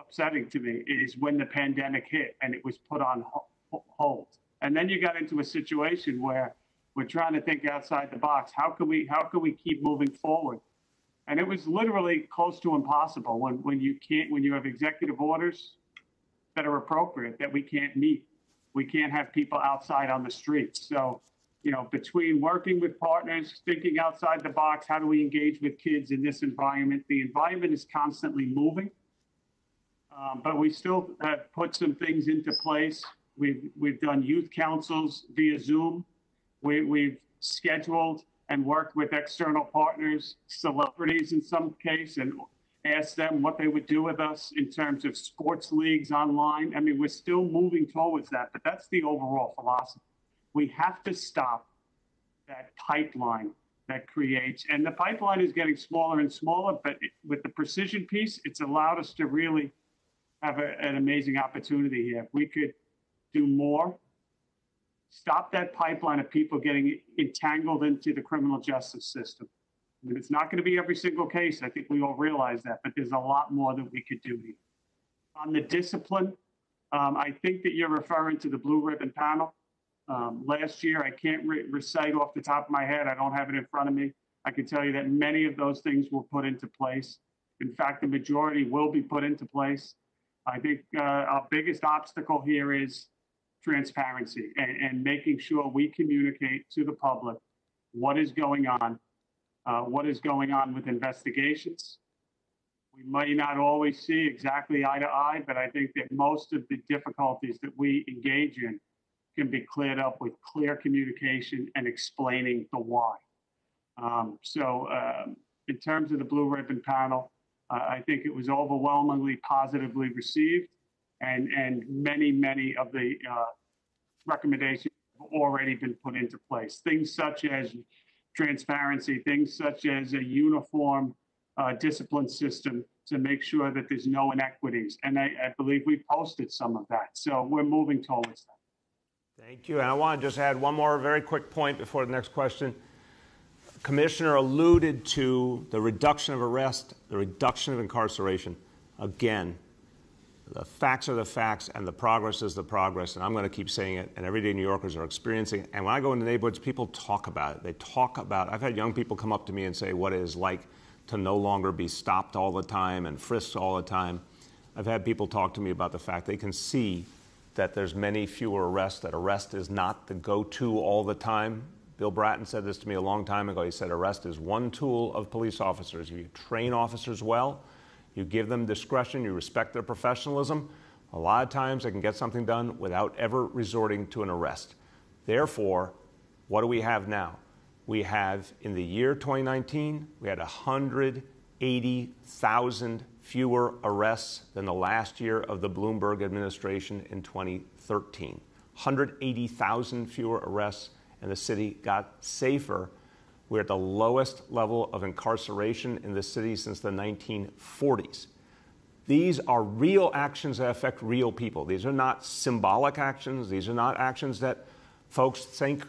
upsetting to me, is when the pandemic hit and it was put on hold. And then you got into a situation where we're trying to think outside the box. How can we how can we keep moving forward? And it was literally close to impossible when, when you can't when you have executive orders that are appropriate that we can't meet. We can't have people outside on the streets. So, you know, between working with partners, thinking outside the box, how do we engage with kids in this environment? The environment is constantly moving. Um, but we still have put some things into place. We've, we've done youth councils via Zoom we, we've scheduled and worked with external partners, celebrities in some case, and asked them what they would do with us in terms of sports leagues online. I mean, we're still moving towards that, but that's the overall philosophy. We have to stop that pipeline that creates, and the pipeline is getting smaller and smaller, but it, with the precision piece, it's allowed us to really have a, an amazing opportunity here. If we could do more stop that pipeline of people getting entangled into the criminal justice system. I mean, it's not going to be every single case. I think we all realize that, but there's a lot more that we could do here. On the discipline, um, I think that you're referring to the blue ribbon panel. Um, last year, I can't re- recite off the top of my head. I don't have it in front of me. I can tell you that many of those things were put into place. In fact, the majority will be put into place. I think uh, our biggest obstacle here is transparency and, and making sure we communicate to the public what is going on, uh, what is going on with investigations. We may not always see exactly eye to eye, but I think that most of the difficulties that we engage in can be cleared up with clear communication and explaining the why. Um, so, um, in terms of the Blue Ribbon panel, uh, I think it was overwhelmingly positively received and and many many of the uh, recommendations have already been put into place. Things such as transparency, things such as a uniform uh, discipline system to make sure that there's no inequities. And I, I believe we posted some of that. So we're moving towards that. Thank you. And I want to just add one more very quick point before the next question. Commissioner alluded to the reduction of arrest, the reduction of incarceration. Again, the facts are the facts and the progress is the progress. And I'm going to keep saying it. And everyday New Yorkers are experiencing it. And when I go into neighborhoods, people talk about it. They talk about I've had young people come up to me and say what it is like to no longer be stopped all the time and frisked all the time. I've had people talk to me about the fact they can see that there's many fewer arrests, that arrest is not the go to all the time. Bill Bratton said this to me a long time ago. He said, Arrest is one tool of police officers. You train officers well, you give them discretion, you respect their professionalism. A lot of times they can get something done without ever resorting to an arrest. Therefore, what do we have now? We have, in the year 2019, we had 180,000 fewer arrests than the last year of the Bloomberg administration in 2013. 180,000 fewer arrests, and the city got safer. We're at the lowest level of incarceration in the city since the 1940s. These are real actions that affect real people. These are not symbolic actions. These are not actions that folks think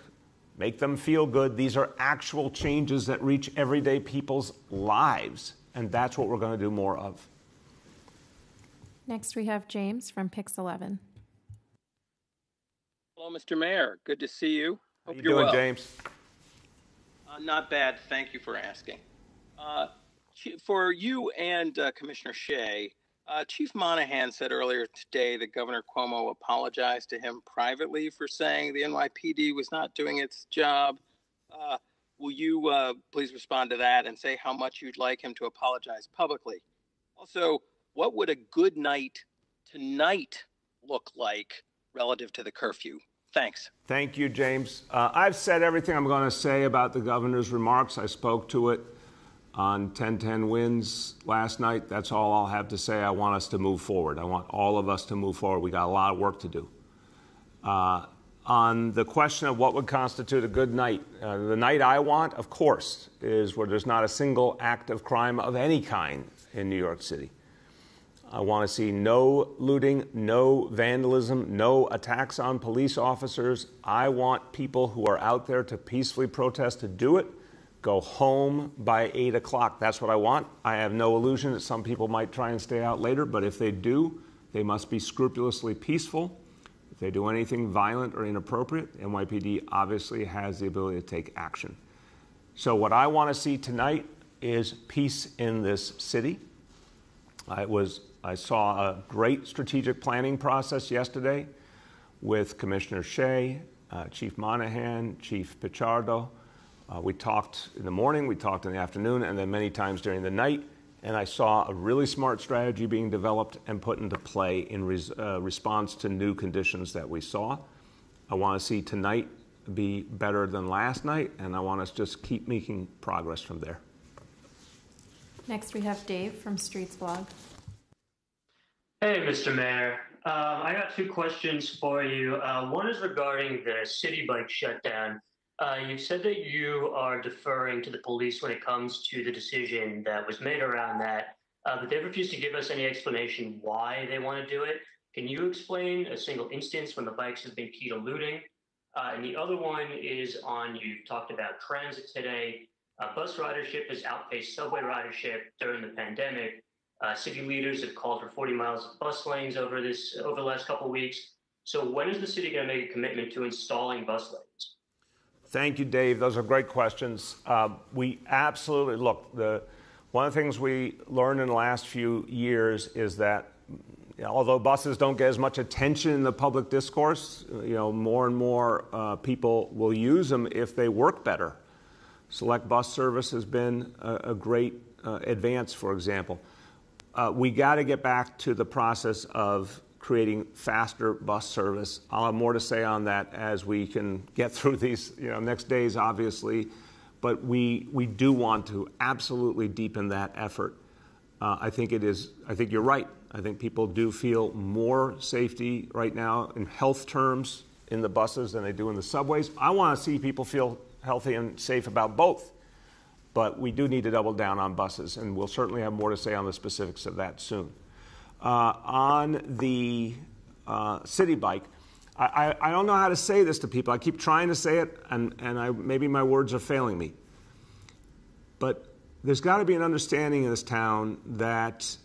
make them feel good. These are actual changes that reach everyday people's lives. And that's what we're going to do more of. Next, we have James from Pix 11. Hello, Mr. Mayor. Good to see you. How Hope you you're doing, well. James? Uh, not bad. Thank you for asking. Uh, for you and uh, Commissioner Shea, uh, Chief Monahan said earlier today that Governor Cuomo apologized to him privately for saying the NYPD was not doing its job. Uh, will you uh, please respond to that and say how much you'd like him to apologize publicly? Also, what would a good night tonight look like relative to the curfew? Thanks. Thank you, James. Uh, I've said everything I'm going to say about the governor's remarks. I spoke to it on 1010 wins last night. That's all I'll have to say. I want us to move forward. I want all of us to move forward. We got a lot of work to do. Uh, on the question of what would constitute a good night, uh, the night I want, of course, is where there's not a single act of crime of any kind in New York City. I want to see no looting, no vandalism, no attacks on police officers. I want people who are out there to peacefully protest to do it. Go home by 8 o'clock. That's what I want. I have no illusion that some people might try and stay out later, but if they do, they must be scrupulously peaceful. If they do anything violent or inappropriate, NYPD obviously has the ability to take action. So, what I want to see tonight is peace in this city. I was I saw a great strategic planning process yesterday with Commissioner Shea, uh, Chief Monahan, Chief Pichardo. Uh, we talked in the morning, we talked in the afternoon, and then many times during the night. And I saw a really smart strategy being developed and put into play in res- uh, response to new conditions that we saw. I want to see tonight be better than last night, and I want us just keep making progress from there. Next, we have Dave from Streetsblog. Hey, Mr. Mayor. Um, I got two questions for you. Uh, one is regarding the Citi Bike shutdown. Uh, you've said that you are deferring to the police when it comes to the decision that was made around that, uh, but they've refused to give us any explanation why they want to do it. Can you explain a single instance when the bikes have been key to looting? Uh, and the other one is on you've talked about transit today. Uh, bus ridership has outpaced subway ridership during the pandemic. Uh, city leaders have called for 40 miles of bus lanes over this over the last couple of weeks. So when is the city going to make a commitment to installing bus lanes? Thank you, Dave. Those are great questions. Uh, we absolutely look. The one of the things we learned in the last few years is that although buses don't get as much attention in the public discourse, you know, more and more uh, people will use them if they work better. Select bus service has been a, a great uh, advance, for example. Uh, we got to get back to the process of creating faster bus service. I'll have more to say on that as we can get *laughs* through these you know, next days, obviously. But we, we do want to absolutely deepen that effort. Uh, I think it is, I think you're right. I think people do feel more safety right now in health terms in the buses than they do in the subways. I want to see people feel healthy and safe about both. But we do need to double down on buses, and we'll certainly have more to say on the specifics of that soon. Uh, on the uh, Citi Bike, I, I, I, don't know how to say this to people. I keep trying to say it, and, and I, maybe my words are failing me. But there's got to be an understanding in this town that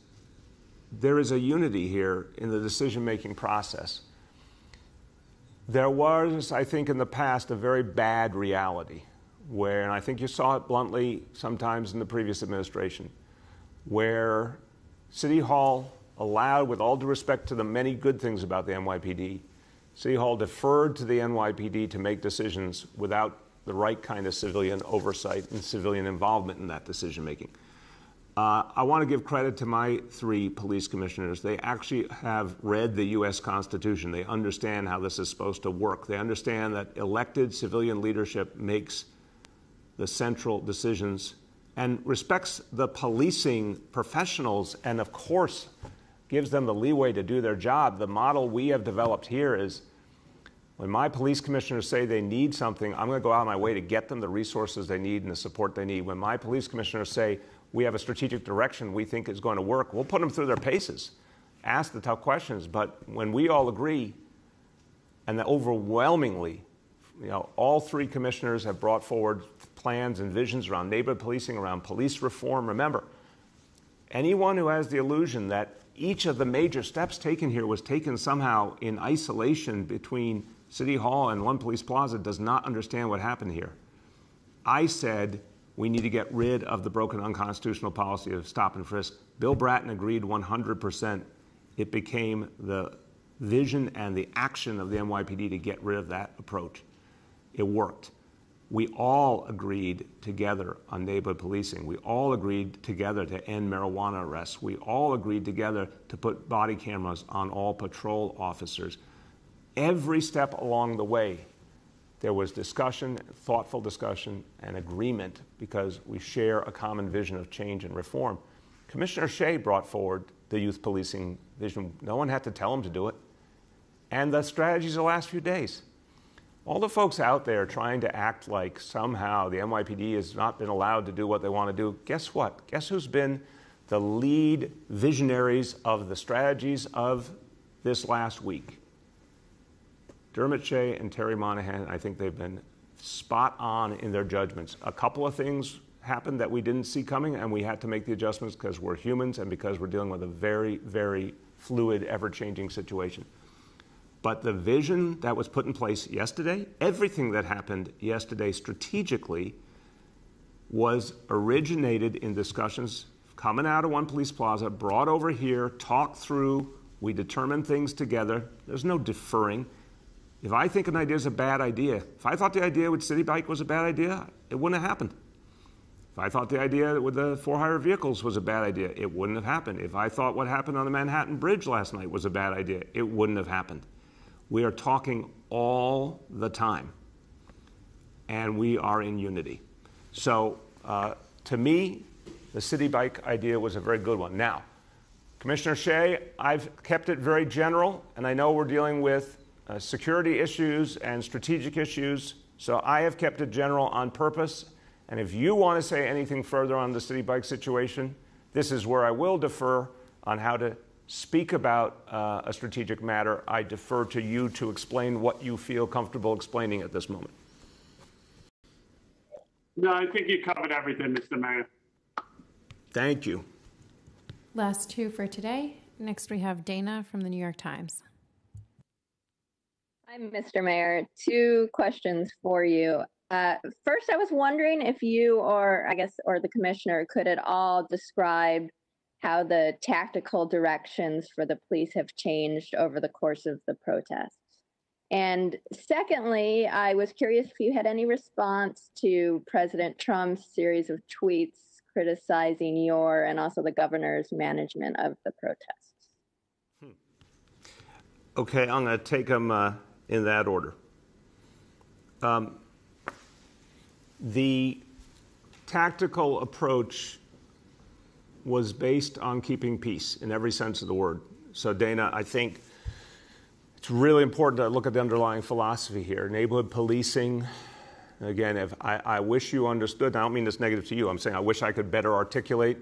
there is a unity here in the decision making process. There was, I think, in the past, a very bad reality where, and I think you saw it bluntly sometimes in the previous administration, where City Hall allowed, with all due respect to the many good things about the NYPD, City Hall deferred to the NYPD to make decisions without the right kind of civilian oversight and civilian involvement in that decision making. Uh, I want to give credit to my three police commissioners. They actually have read the U.S. Constitution. They understand how this is supposed to work. They understand that elected civilian leadership makes the central decisions and respects the policing professionals and, of course, gives them the leeway to do their job. The model we have developed here is when my police commissioners say they need something, I'm going to go out of my way to get them the resources they need and the support they need. When my police commissioners say, we have a strategic direction we think is going to work, we'll put them through their paces, ask the tough questions. But when we all agree, and that overwhelmingly, you know, all three commissioners have brought forward plans and visions around neighborhood policing, around police reform. Remember, anyone who has the illusion that each of the major steps taken here was taken somehow in isolation between City Hall and One Police Plaza does not understand what happened here. I said we need to get rid of the broken unconstitutional policy of stop and frisk. Bill Bratton agreed 100%. It became the vision and the action of the NYPD to get rid of that approach. It worked. We all agreed together on neighborhood policing. We all agreed together to end marijuana arrests. We all agreed together to put body cameras on all patrol officers. Every step along the way, there was discussion, thoughtful discussion, and agreement because we share a common vision of change and reform. Commissioner Shea brought forward the youth policing vision. No one had to tell him to do it. And the strategies of the last few days. All the folks out there trying to act like somehow the NYPD has not been allowed to do what they want to do, guess what? Guess who's been the lead visionaries of the strategies of this last week? Dermot Shea and Terry Monahan, I think they've been spot on in their judgments. A couple of things happened that we didn't see coming, and we had to make the adjustments because we're humans and because we're dealing with a very, very fluid, ever changing situation. But the vision that was put in place yesterday, everything that happened yesterday strategically, was originated in discussions coming out of One Police Plaza, brought over here, talked through, we determined things together. There's no deferring. If I think an idea is a bad idea, if I thought the idea with Citi Bike was a bad idea, it wouldn't have happened. If I thought the idea with the for hire vehicles was a bad idea, it wouldn't have happened. If I thought what happened on the Manhattan Bridge last night was a bad idea, it wouldn't have happened. We are talking all the time, and we are in unity. So, uh, to me, the Citi Bike idea was a very good one. Now, Commissioner Shea, I've kept it very general, and I know we're dealing with uh, security issues and strategic issues. So I have kept it general on purpose. And if you want to say anything further on the Citi Bike situation, this is where I will defer on how to speak about uh, a strategic matter. I defer to you to explain what you feel comfortable explaining at this moment. No, I think you covered everything, Mr. Mayor. Thank you. Last two for today. Next, we have Dana from the New York Times. Hi, Mr. Mayor. Two questions for you. Uh, first, I was wondering if you or I guess or the commissioner could at all describe how the tactical directions for the police have changed over the course of the protests. And secondly, I was curious if you had any response to President Trump's series of tweets criticizing your and also the governor's management of the protests. Hmm. Okay, I'm going to take them uh, in that order. Um, the tactical approach was based on keeping peace in every sense of the word. So, Dana, I think it's really important to look at the underlying philosophy here. Neighborhood policing, again, if I, I wish you understood, I don't mean this negative to you, I'm saying I wish I could better articulate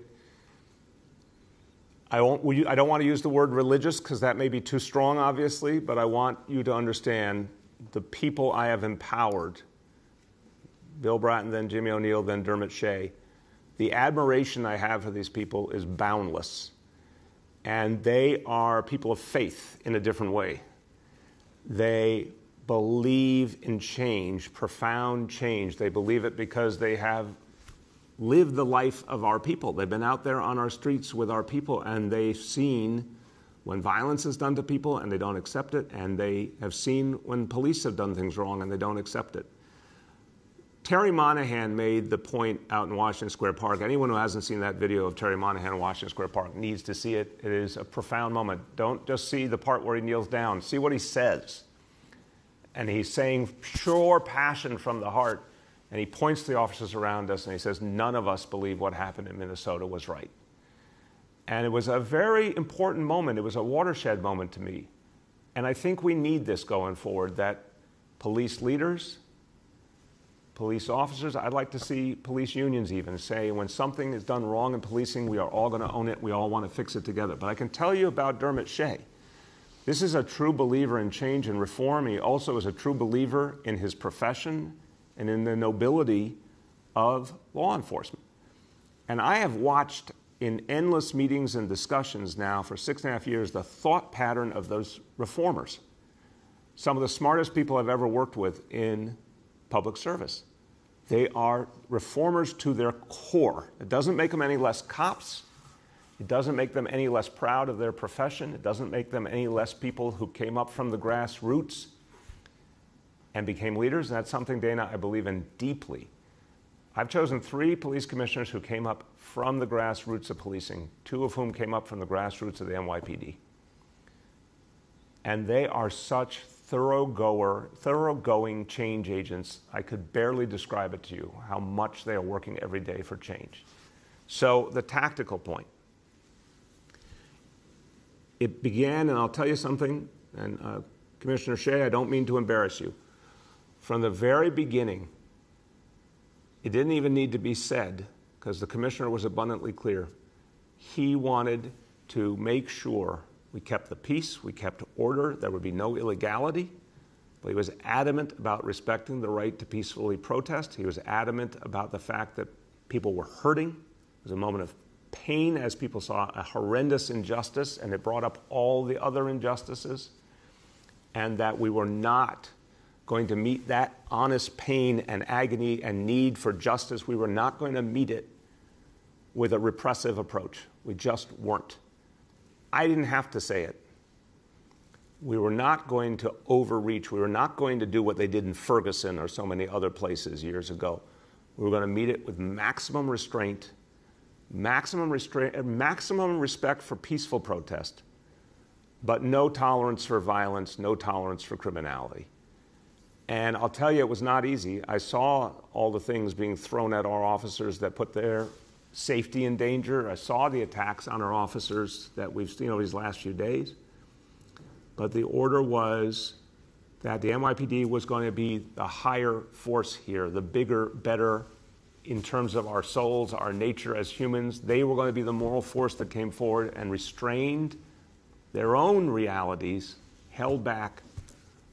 I, won't, I don't want to use the word religious because that may be too strong, obviously, but I want you to understand the people I have empowered Bill Bratton, then Jimmy O'Neill, then Dermot Shea. The admiration I have for these people is boundless. And they are people of faith in a different way. They believe in change, profound change. They believe it because they have lived the life of our people. They've been out there on our streets with our people and they've seen when violence is done to people and they don't accept it, and they have seen when police have done things wrong and they don't accept it. Terry Monahan made the point out in Washington Square Park. Anyone who hasn't seen that video of Terry Monahan in Washington Square Park needs to see it. It is a profound moment. Don't just see the part where he kneels down, see what he says. And he's saying pure passion from the heart. And he points to the officers around us and he says, None of us believe what happened in Minnesota was right. And it was a very important moment. It was a watershed moment to me. And I think we need this going forward that police leaders, police officers, I'd like to see police unions even say when something is done wrong in policing, we are all going to own it. We all want to fix it together. But I can tell you about Dermot Shea. This is a true believer in change and reform. He also is a true believer in his profession and in the nobility of law enforcement. And I have watched in endless meetings and discussions now for six and a half years the thought pattern of those reformers. Some of the smartest people I've ever worked with in public service. They are reformers to their core. It doesn't make them any less cops. It doesn't make them any less proud of their profession. It doesn't make them any less people who came up from the grassroots and became leaders. And that's something, Dana, I believe in deeply. I've chosen three police commissioners who came up from the grassroots of policing, two of whom came up from the grassroots of the NYPD. And they are such thoroughgoer, thoroughgoing change agents. I could barely describe it to you how much they are working every day for change. So, the tactical point. It began, and I'll tell you something, and uh, Commissioner Shea, I don't mean to embarrass you. From the very beginning, it didn't even need to be said because the commissioner was abundantly clear. He wanted to make sure we kept the peace, we kept order, there would be no illegality. But he was adamant about respecting the right to peacefully protest. He was adamant about the fact that people were hurting. It was a moment of pain as people saw a horrendous injustice, and it brought up all the other injustices, and that we were not going to meet that honest pain and agony and need for justice. We were not going to meet it with a repressive approach. We just weren't. I didn't have to say it. We were not going to overreach. We were not going to do what they did in Ferguson or so many other places years ago. We were going to meet it with maximum restraint, maximum, restraint, maximum respect for peaceful protest, but no tolerance for violence, no tolerance for criminality. And I'll tell you, it was not easy. I saw all the things being thrown at our officers that put their safety in danger. I saw the attacks on our officers that we've seen over these last few days. But the order was that the NYPD was going to be the higher force here, the bigger, better in terms of our souls, our nature as humans. They were going to be the moral force that came forward and restrained their own realities, held back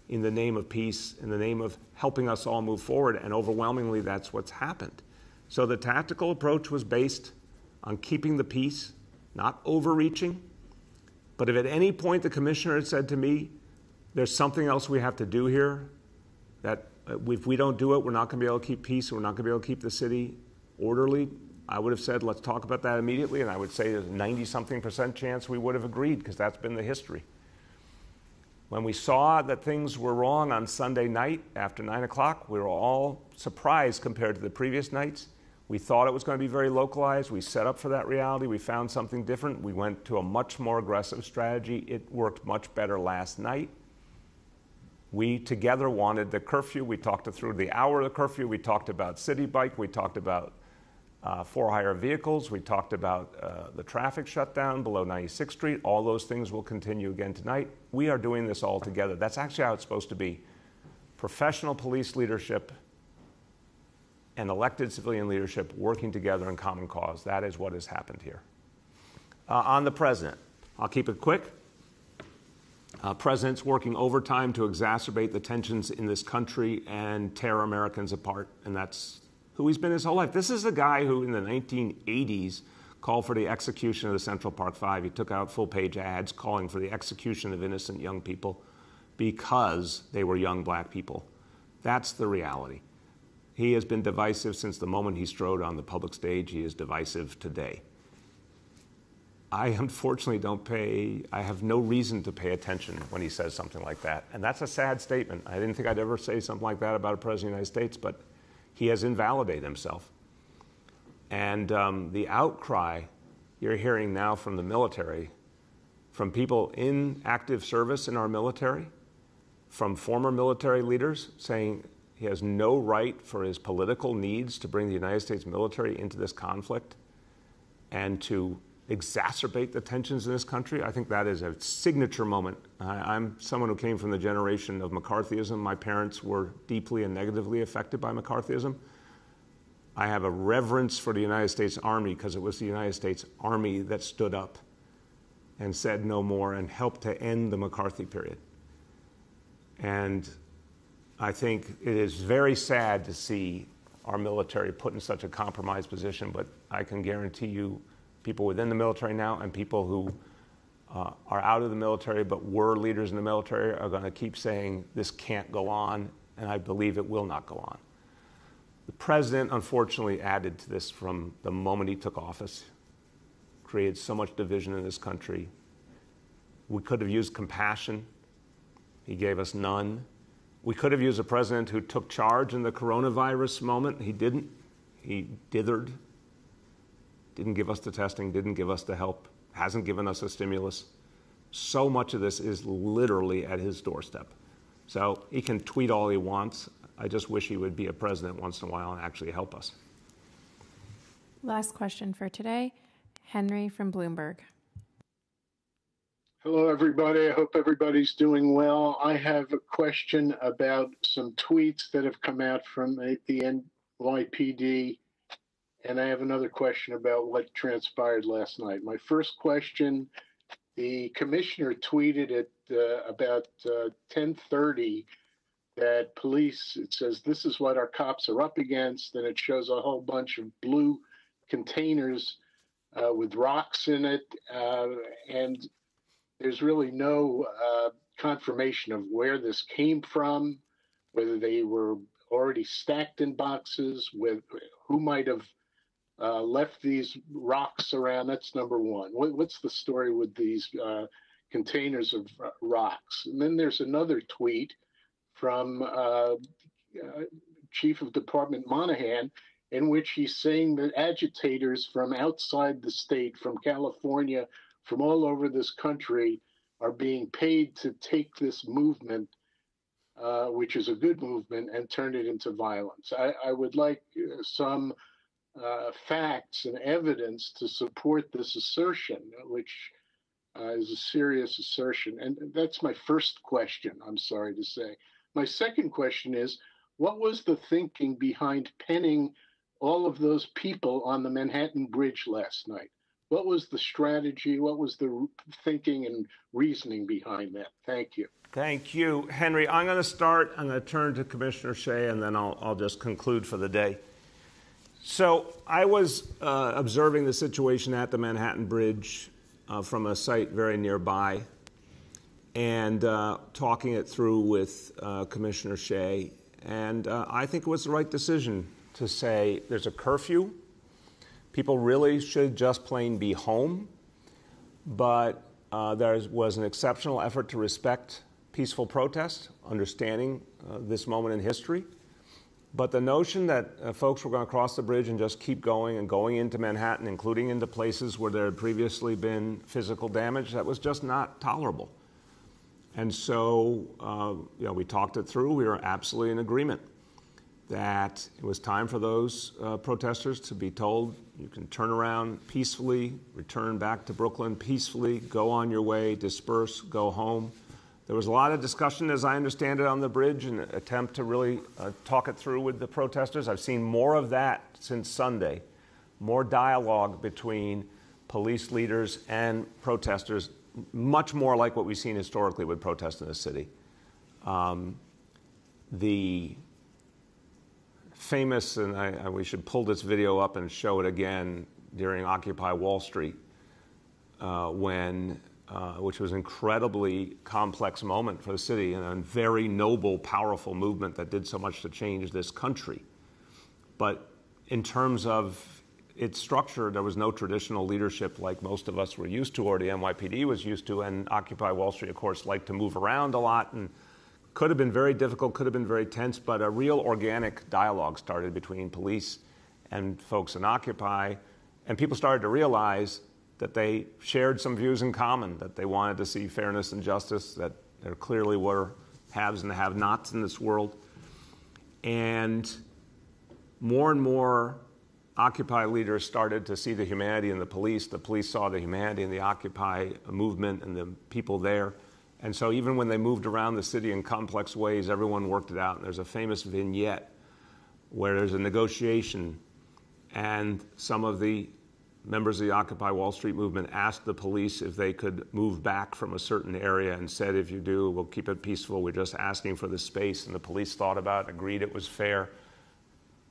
in the name of peace, in the name of helping us all move forward. And overwhelmingly, that's what's happened. So the tactical approach was based on keeping the peace, not overreaching. But if at any point the commissioner had said to me, there's something else we have to do here, that uh, if we don't do it, we're not going to be able to keep peace, we're not going to be able to keep the city orderly, I would have said, let's talk about that immediately. And I would say there's a 90 something percent chance we would have agreed because that's been the history. When we saw that things were wrong on Sunday night after 9 o'clock, we were all surprised compared to the previous nights. We thought it was going to be very localized. We set up for that reality. We found something different. We went to a much more aggressive strategy. It worked much better last night. We together wanted the curfew. We talked through the hour of the curfew. We talked about Citi Bike. We talked about uh, for hire vehicles. We talked about uh, the traffic shutdown below 96th Street. All those things will continue again tonight. We are doing this all together. That's actually how it's supposed to be. Professional police leadership and elected civilian leadership working together in common cause. That is what has happened here. Uh, on the president, I'll keep it quick. Uh, president's working overtime to exacerbate the tensions in this country and tear Americans apart, and that's who he's been his whole life. This is a guy who, in the 1980s, called for the execution of the Central Park Five. He took out full page ads calling for the execution of innocent young people because they were young black people. That's the reality. He has been divisive since the moment he strode on the public stage. He is divisive today. I unfortunately don't pay, I have no reason to pay attention when he says something like that. And that's a sad statement. I didn't think I'd ever say something like that about a president of the United States, but he has invalidated himself. And um, the outcry you're hearing now from the military, from people in active service in our military, from former military leaders saying he has no right for his political needs to bring the United States military into this conflict and to exacerbate the tensions in this country. I think that is a signature moment. I, am someone who came from the generation of McCarthyism. My parents were deeply and negatively affected by McCarthyism. I have a reverence for the United States Army because it was the United States Army that stood up and said no more and helped to end the McCarthy period. And I think it is very sad to see our military put in such a compromised position, but I can guarantee you, people within the military now and people who uh, are out of the military but were leaders in the military are going to keep saying this can't go on, and I believe it will not go on. The president, unfortunately, added to this from the moment he took office, created so much division in this country. We could have used compassion, he gave us none. We could have used a president who took charge in the coronavirus moment. He didn't. He dithered, didn't give us the testing, didn't give us the help, hasn't given us a stimulus. So much of this is literally at his doorstep. So he can tweet all he wants. I just wish he would be a president once in a while and actually help us. Last question for today Henry from Bloomberg. Hello, everybody. I hope everybody's doing well. I have a question about some tweets that have come out from the NYPD, and I have another question about what transpired last night. My first question: the commissioner tweeted at uh, about uh, 10:30 that police, it says, this is what our cops are up against. And it shows a whole bunch of blue containers uh, with rocks in it. Uh, and there's really no uh, confirmation of where this came from, whether they were already stacked in boxes, with who might have uh, left these rocks around. That's number one. What, what's the story with these uh, containers of uh, rocks? And then there's another tweet from uh, uh, Chief of Department Monahan, in which he's saying that agitators from outside the state, from California, from all over this country, are being paid to take this movement, uh, which is a good movement, and turn it into violence. I, I would like uh, some uh, facts and evidence to support this assertion, which uh, is a serious assertion. And that's my first question, I'm sorry to say. My second question is what was the thinking behind penning all of those people on the Manhattan Bridge last night? What was the strategy? What was the thinking and reasoning behind that? Thank you. Thank you, Henry. I'm going to start. I'm going to turn to Commissioner Shea, and then I'll, I'll just conclude for the day. So I was uh, observing the situation at the Manhattan Bridge uh, from a site very nearby and uh, talking it through with uh, Commissioner Shea. And uh, I think it was the right decision to say there's a curfew. People really should just plain be home. But uh, there was an exceptional effort to respect peaceful protest, understanding uh, this moment in history. But the notion that uh, folks were going to cross the bridge and just keep going and going into Manhattan, including into places where there had previously been physical damage, that was just not tolerable. And so, uh, you know, we talked it through. We were absolutely in agreement that it was time for those uh, protesters to be told you can turn around peacefully, return back to Brooklyn peacefully, go on your way, disperse, go home. There was a lot of discussion, as I understand it, on the bridge and attempt to really uh, talk it through with the protesters. I've seen more of that since Sunday, more dialogue between police leaders and protesters much more like what we've seen historically with protests in the city. Um, the famous, and I, I, we should pull this video up and show it again during Occupy Wall Street, uh, when, uh, which was an incredibly complex moment for the city and a very noble, powerful movement that did so much to change this country. But in terms of its structure, there was no traditional leadership like most of us were used to, or the NYPD was used to. And Occupy Wall Street, of course, liked to move around a lot and could have been very difficult, could have been very tense, but a real organic dialogue started between police and folks in Occupy. And people started to realize that they shared some views in common, that they wanted to see fairness and justice, that there clearly were haves and have nots in this world. And more and more Occupy leaders started to see the humanity in the police. The police saw the humanity in the Occupy movement and the people there. And so, even when they moved around the city in complex ways, everyone worked it out. And there's a famous vignette where there's a negotiation, and some of the members of the Occupy Wall Street movement asked the police if they could move back from a certain area and said, if you do, we'll keep it peaceful. We're just asking for the space. And the police thought about it, agreed it was fair,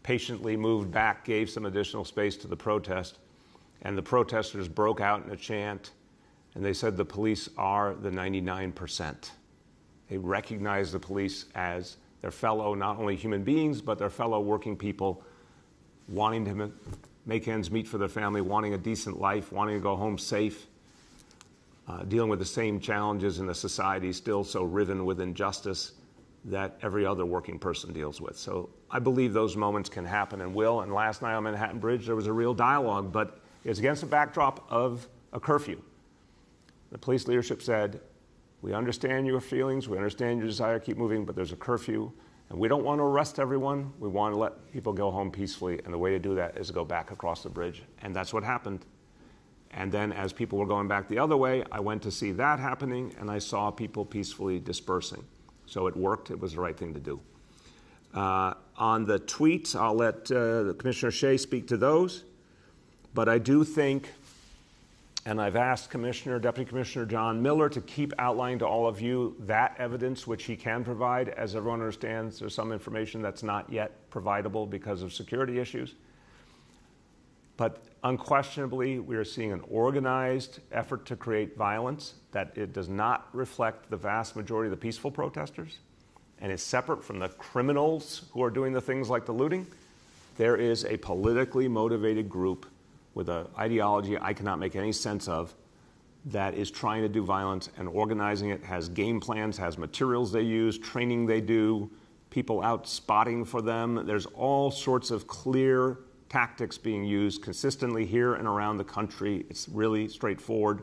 patiently moved back, gave some additional space to the protest. And the protesters broke out in a chant, and they said the police are the 99%. They recognize the police as their fellow, not only human beings, but their fellow working people wanting to make ends meet for their family, wanting a decent life, wanting to go home safe, uh, dealing with the same challenges in a society still so riven with injustice that every other working person deals with. So I believe those moments can happen and will. And last night on Manhattan Bridge, there was a real dialogue, but it's against the backdrop of a curfew. The police leadership said, We understand your feelings, we understand your desire to keep moving, but there's a curfew. And we don't want to arrest everyone. We want to let people go home peacefully. And the way to do that is to go back across the bridge. And that's what happened. And then, as people were going back the other way, I went to see that happening and I saw people peacefully dispersing. So it worked. It was the right thing to do. Uh, on the tweets, I'll let uh, Commissioner Shea speak to those. But I do think and I've asked Commissioner, Deputy Commissioner John Miller to keep outlining to all of you that evidence which he can provide. As everyone understands, there's some information that's not yet providable because of security issues. But unquestionably, we are seeing an organized effort to create violence that it does not reflect the vast majority of the peaceful protesters and is separate from the criminals who are doing the things like the looting. There is a politically motivated group with an ideology I cannot make any sense of that is trying to do violence and organizing it, has game plans, has materials they use, training they do, people out spotting for them. There's all sorts of clear tactics being used consistently here and around the country. It's really straightforward.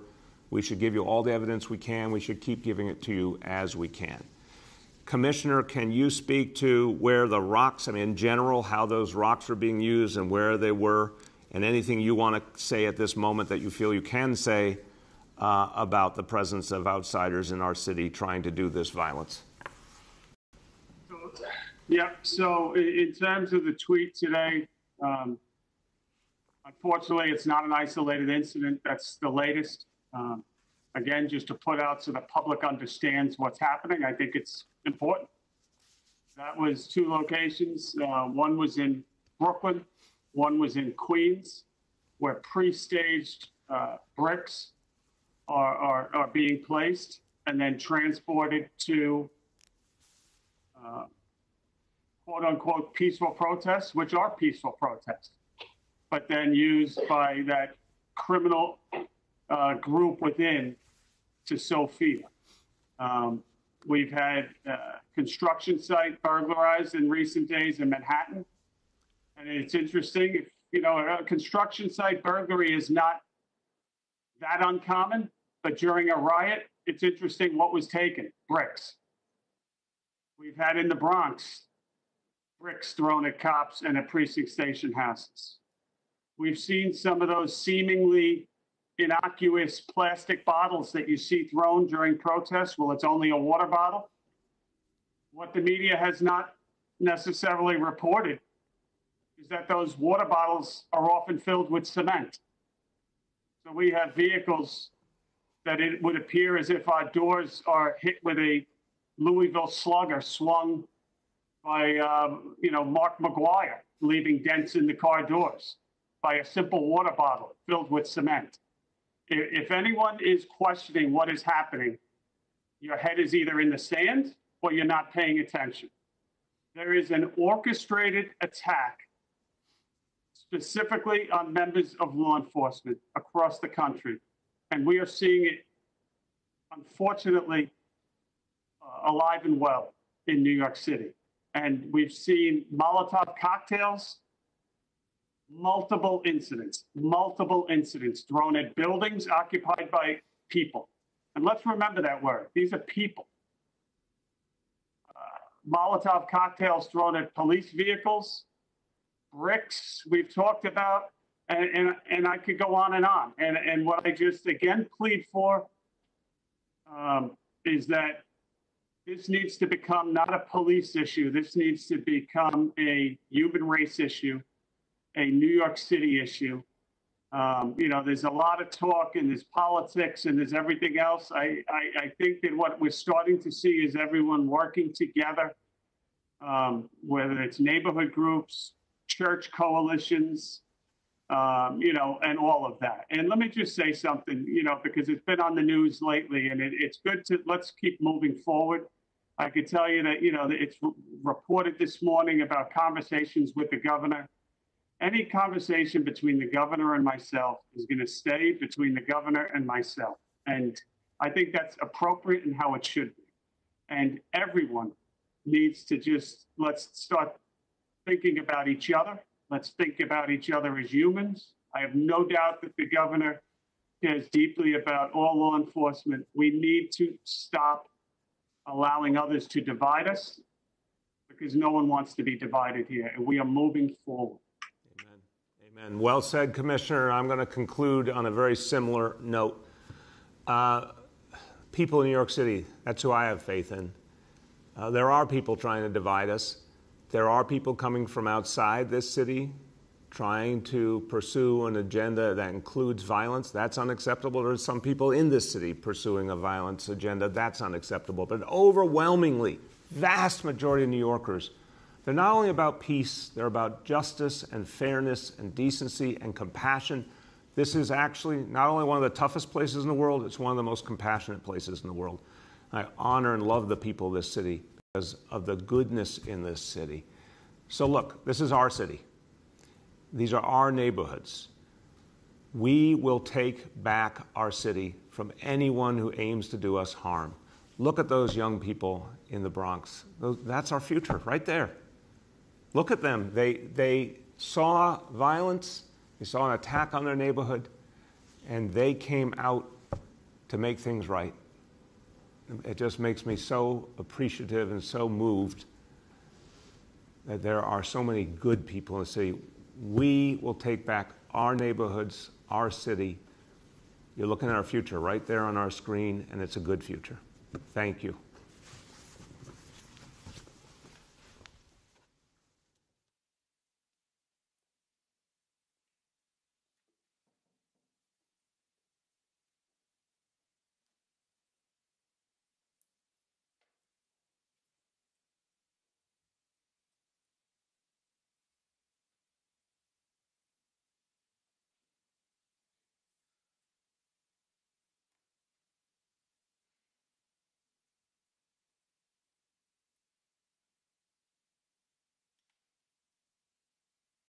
We should give you all the evidence we can. We should keep giving it to you as we can. Commissioner, can you speak to where the rocks, I mean, in general, how those rocks are being used and where they were and anything you want to say at this moment that you feel you can say uh, about the presence of outsiders in our city trying to do this violence. Yeah, so in terms of the tweet today, um, unfortunately, it's not an isolated incident. That's the latest. Um, again, just to put out so the public understands what's happening, I think it's important. That was two locations. Uh, one was in Brooklyn, one was in Queens, where pre-staged uh, bricks are, are, are being placed and then transported to uh, quote unquote peaceful protests, which are peaceful protests, but then used by that criminal uh, group within to sow fear. Um, we've had uh, construction site burglarized in recent days in Manhattan. And it's interesting, you know, a construction site burglary is not that uncommon, but during a riot, it's interesting what was taken bricks. We've had in the Bronx bricks thrown at cops and at precinct station houses. We've seen some of those seemingly innocuous plastic bottles that you see thrown during protests. Well, it's only a water bottle. What the media has not necessarily reported is that those water bottles are often filled with cement. So we have vehicles that it would appear as if our doors are hit with a Louisville slugger swung by, um, you know, Mark McGwire, leaving dents in the car doors by a simple water bottle filled with cement. If anyone is questioning what is happening, your head is either in the sand or you're not paying attention. There is an orchestrated attack specifically on members of law enforcement across the country. And we are seeing it, unfortunately, uh, alive and well in New York City. And we've seen Molotov cocktails, multiple incidents, multiple incidents thrown at buildings occupied by people. And let's remember that word. These are people. Uh, Molotov cocktails thrown at police vehicles, bricks we've talked about, and, and, and I could go on and on. And, and what I just again plead for um, is that this needs to become not a police issue. This needs to become a human race issue, a New York City issue. Um, you know, there's a lot of talk and there's politics and there's everything else. I, I, I think that what we're starting to see is everyone working together, um, whether it's neighborhood groups, church coalitions, um, you know, and all of that. And let me just say something, you know, because it's been on the news lately, and it, it's good to let's keep moving forward. I could tell you that, you know, it's reported this morning about conversations with the governor. Any conversation between the governor and myself is going to stay between the governor and myself. And I think that's appropriate and how it should be. And everyone needs to just let's start thinking about each other. Let's think about each other as humans. I have no doubt that the governor cares deeply about all law enforcement. We need to stop allowing others to divide us because no one wants to be divided here, and we are moving forward. Amen. Amen. Well said, Commissioner. I'm going to conclude on a very similar note. Uh, people in New York City, that's who I have faith in. Uh, there are people trying to divide us. There are people coming from outside this city trying to pursue an agenda that includes violence. That's unacceptable. There's some people in this city pursuing a violence agenda. That's unacceptable. But overwhelmingly, vast majority of New Yorkers, they're not only about peace, they're about justice and fairness and decency and compassion. This is actually not only one of the toughest places in the world, it's one of the most compassionate places in the world. I honor and love the people of this city because of the goodness in this city. So, look, this is our city. These are our neighborhoods. We will take back our city from anyone who aims to do us harm. Look at those young people in the Bronx. That's our future right there. Look at them. They, they saw violence, they saw an attack on their neighborhood, and they came out to make things right. It just makes me so appreciative and so moved that there are so many good people in the city we will take back our neighborhoods, our city. You're looking at our future right there on our screen, and it's a good future. Thank you.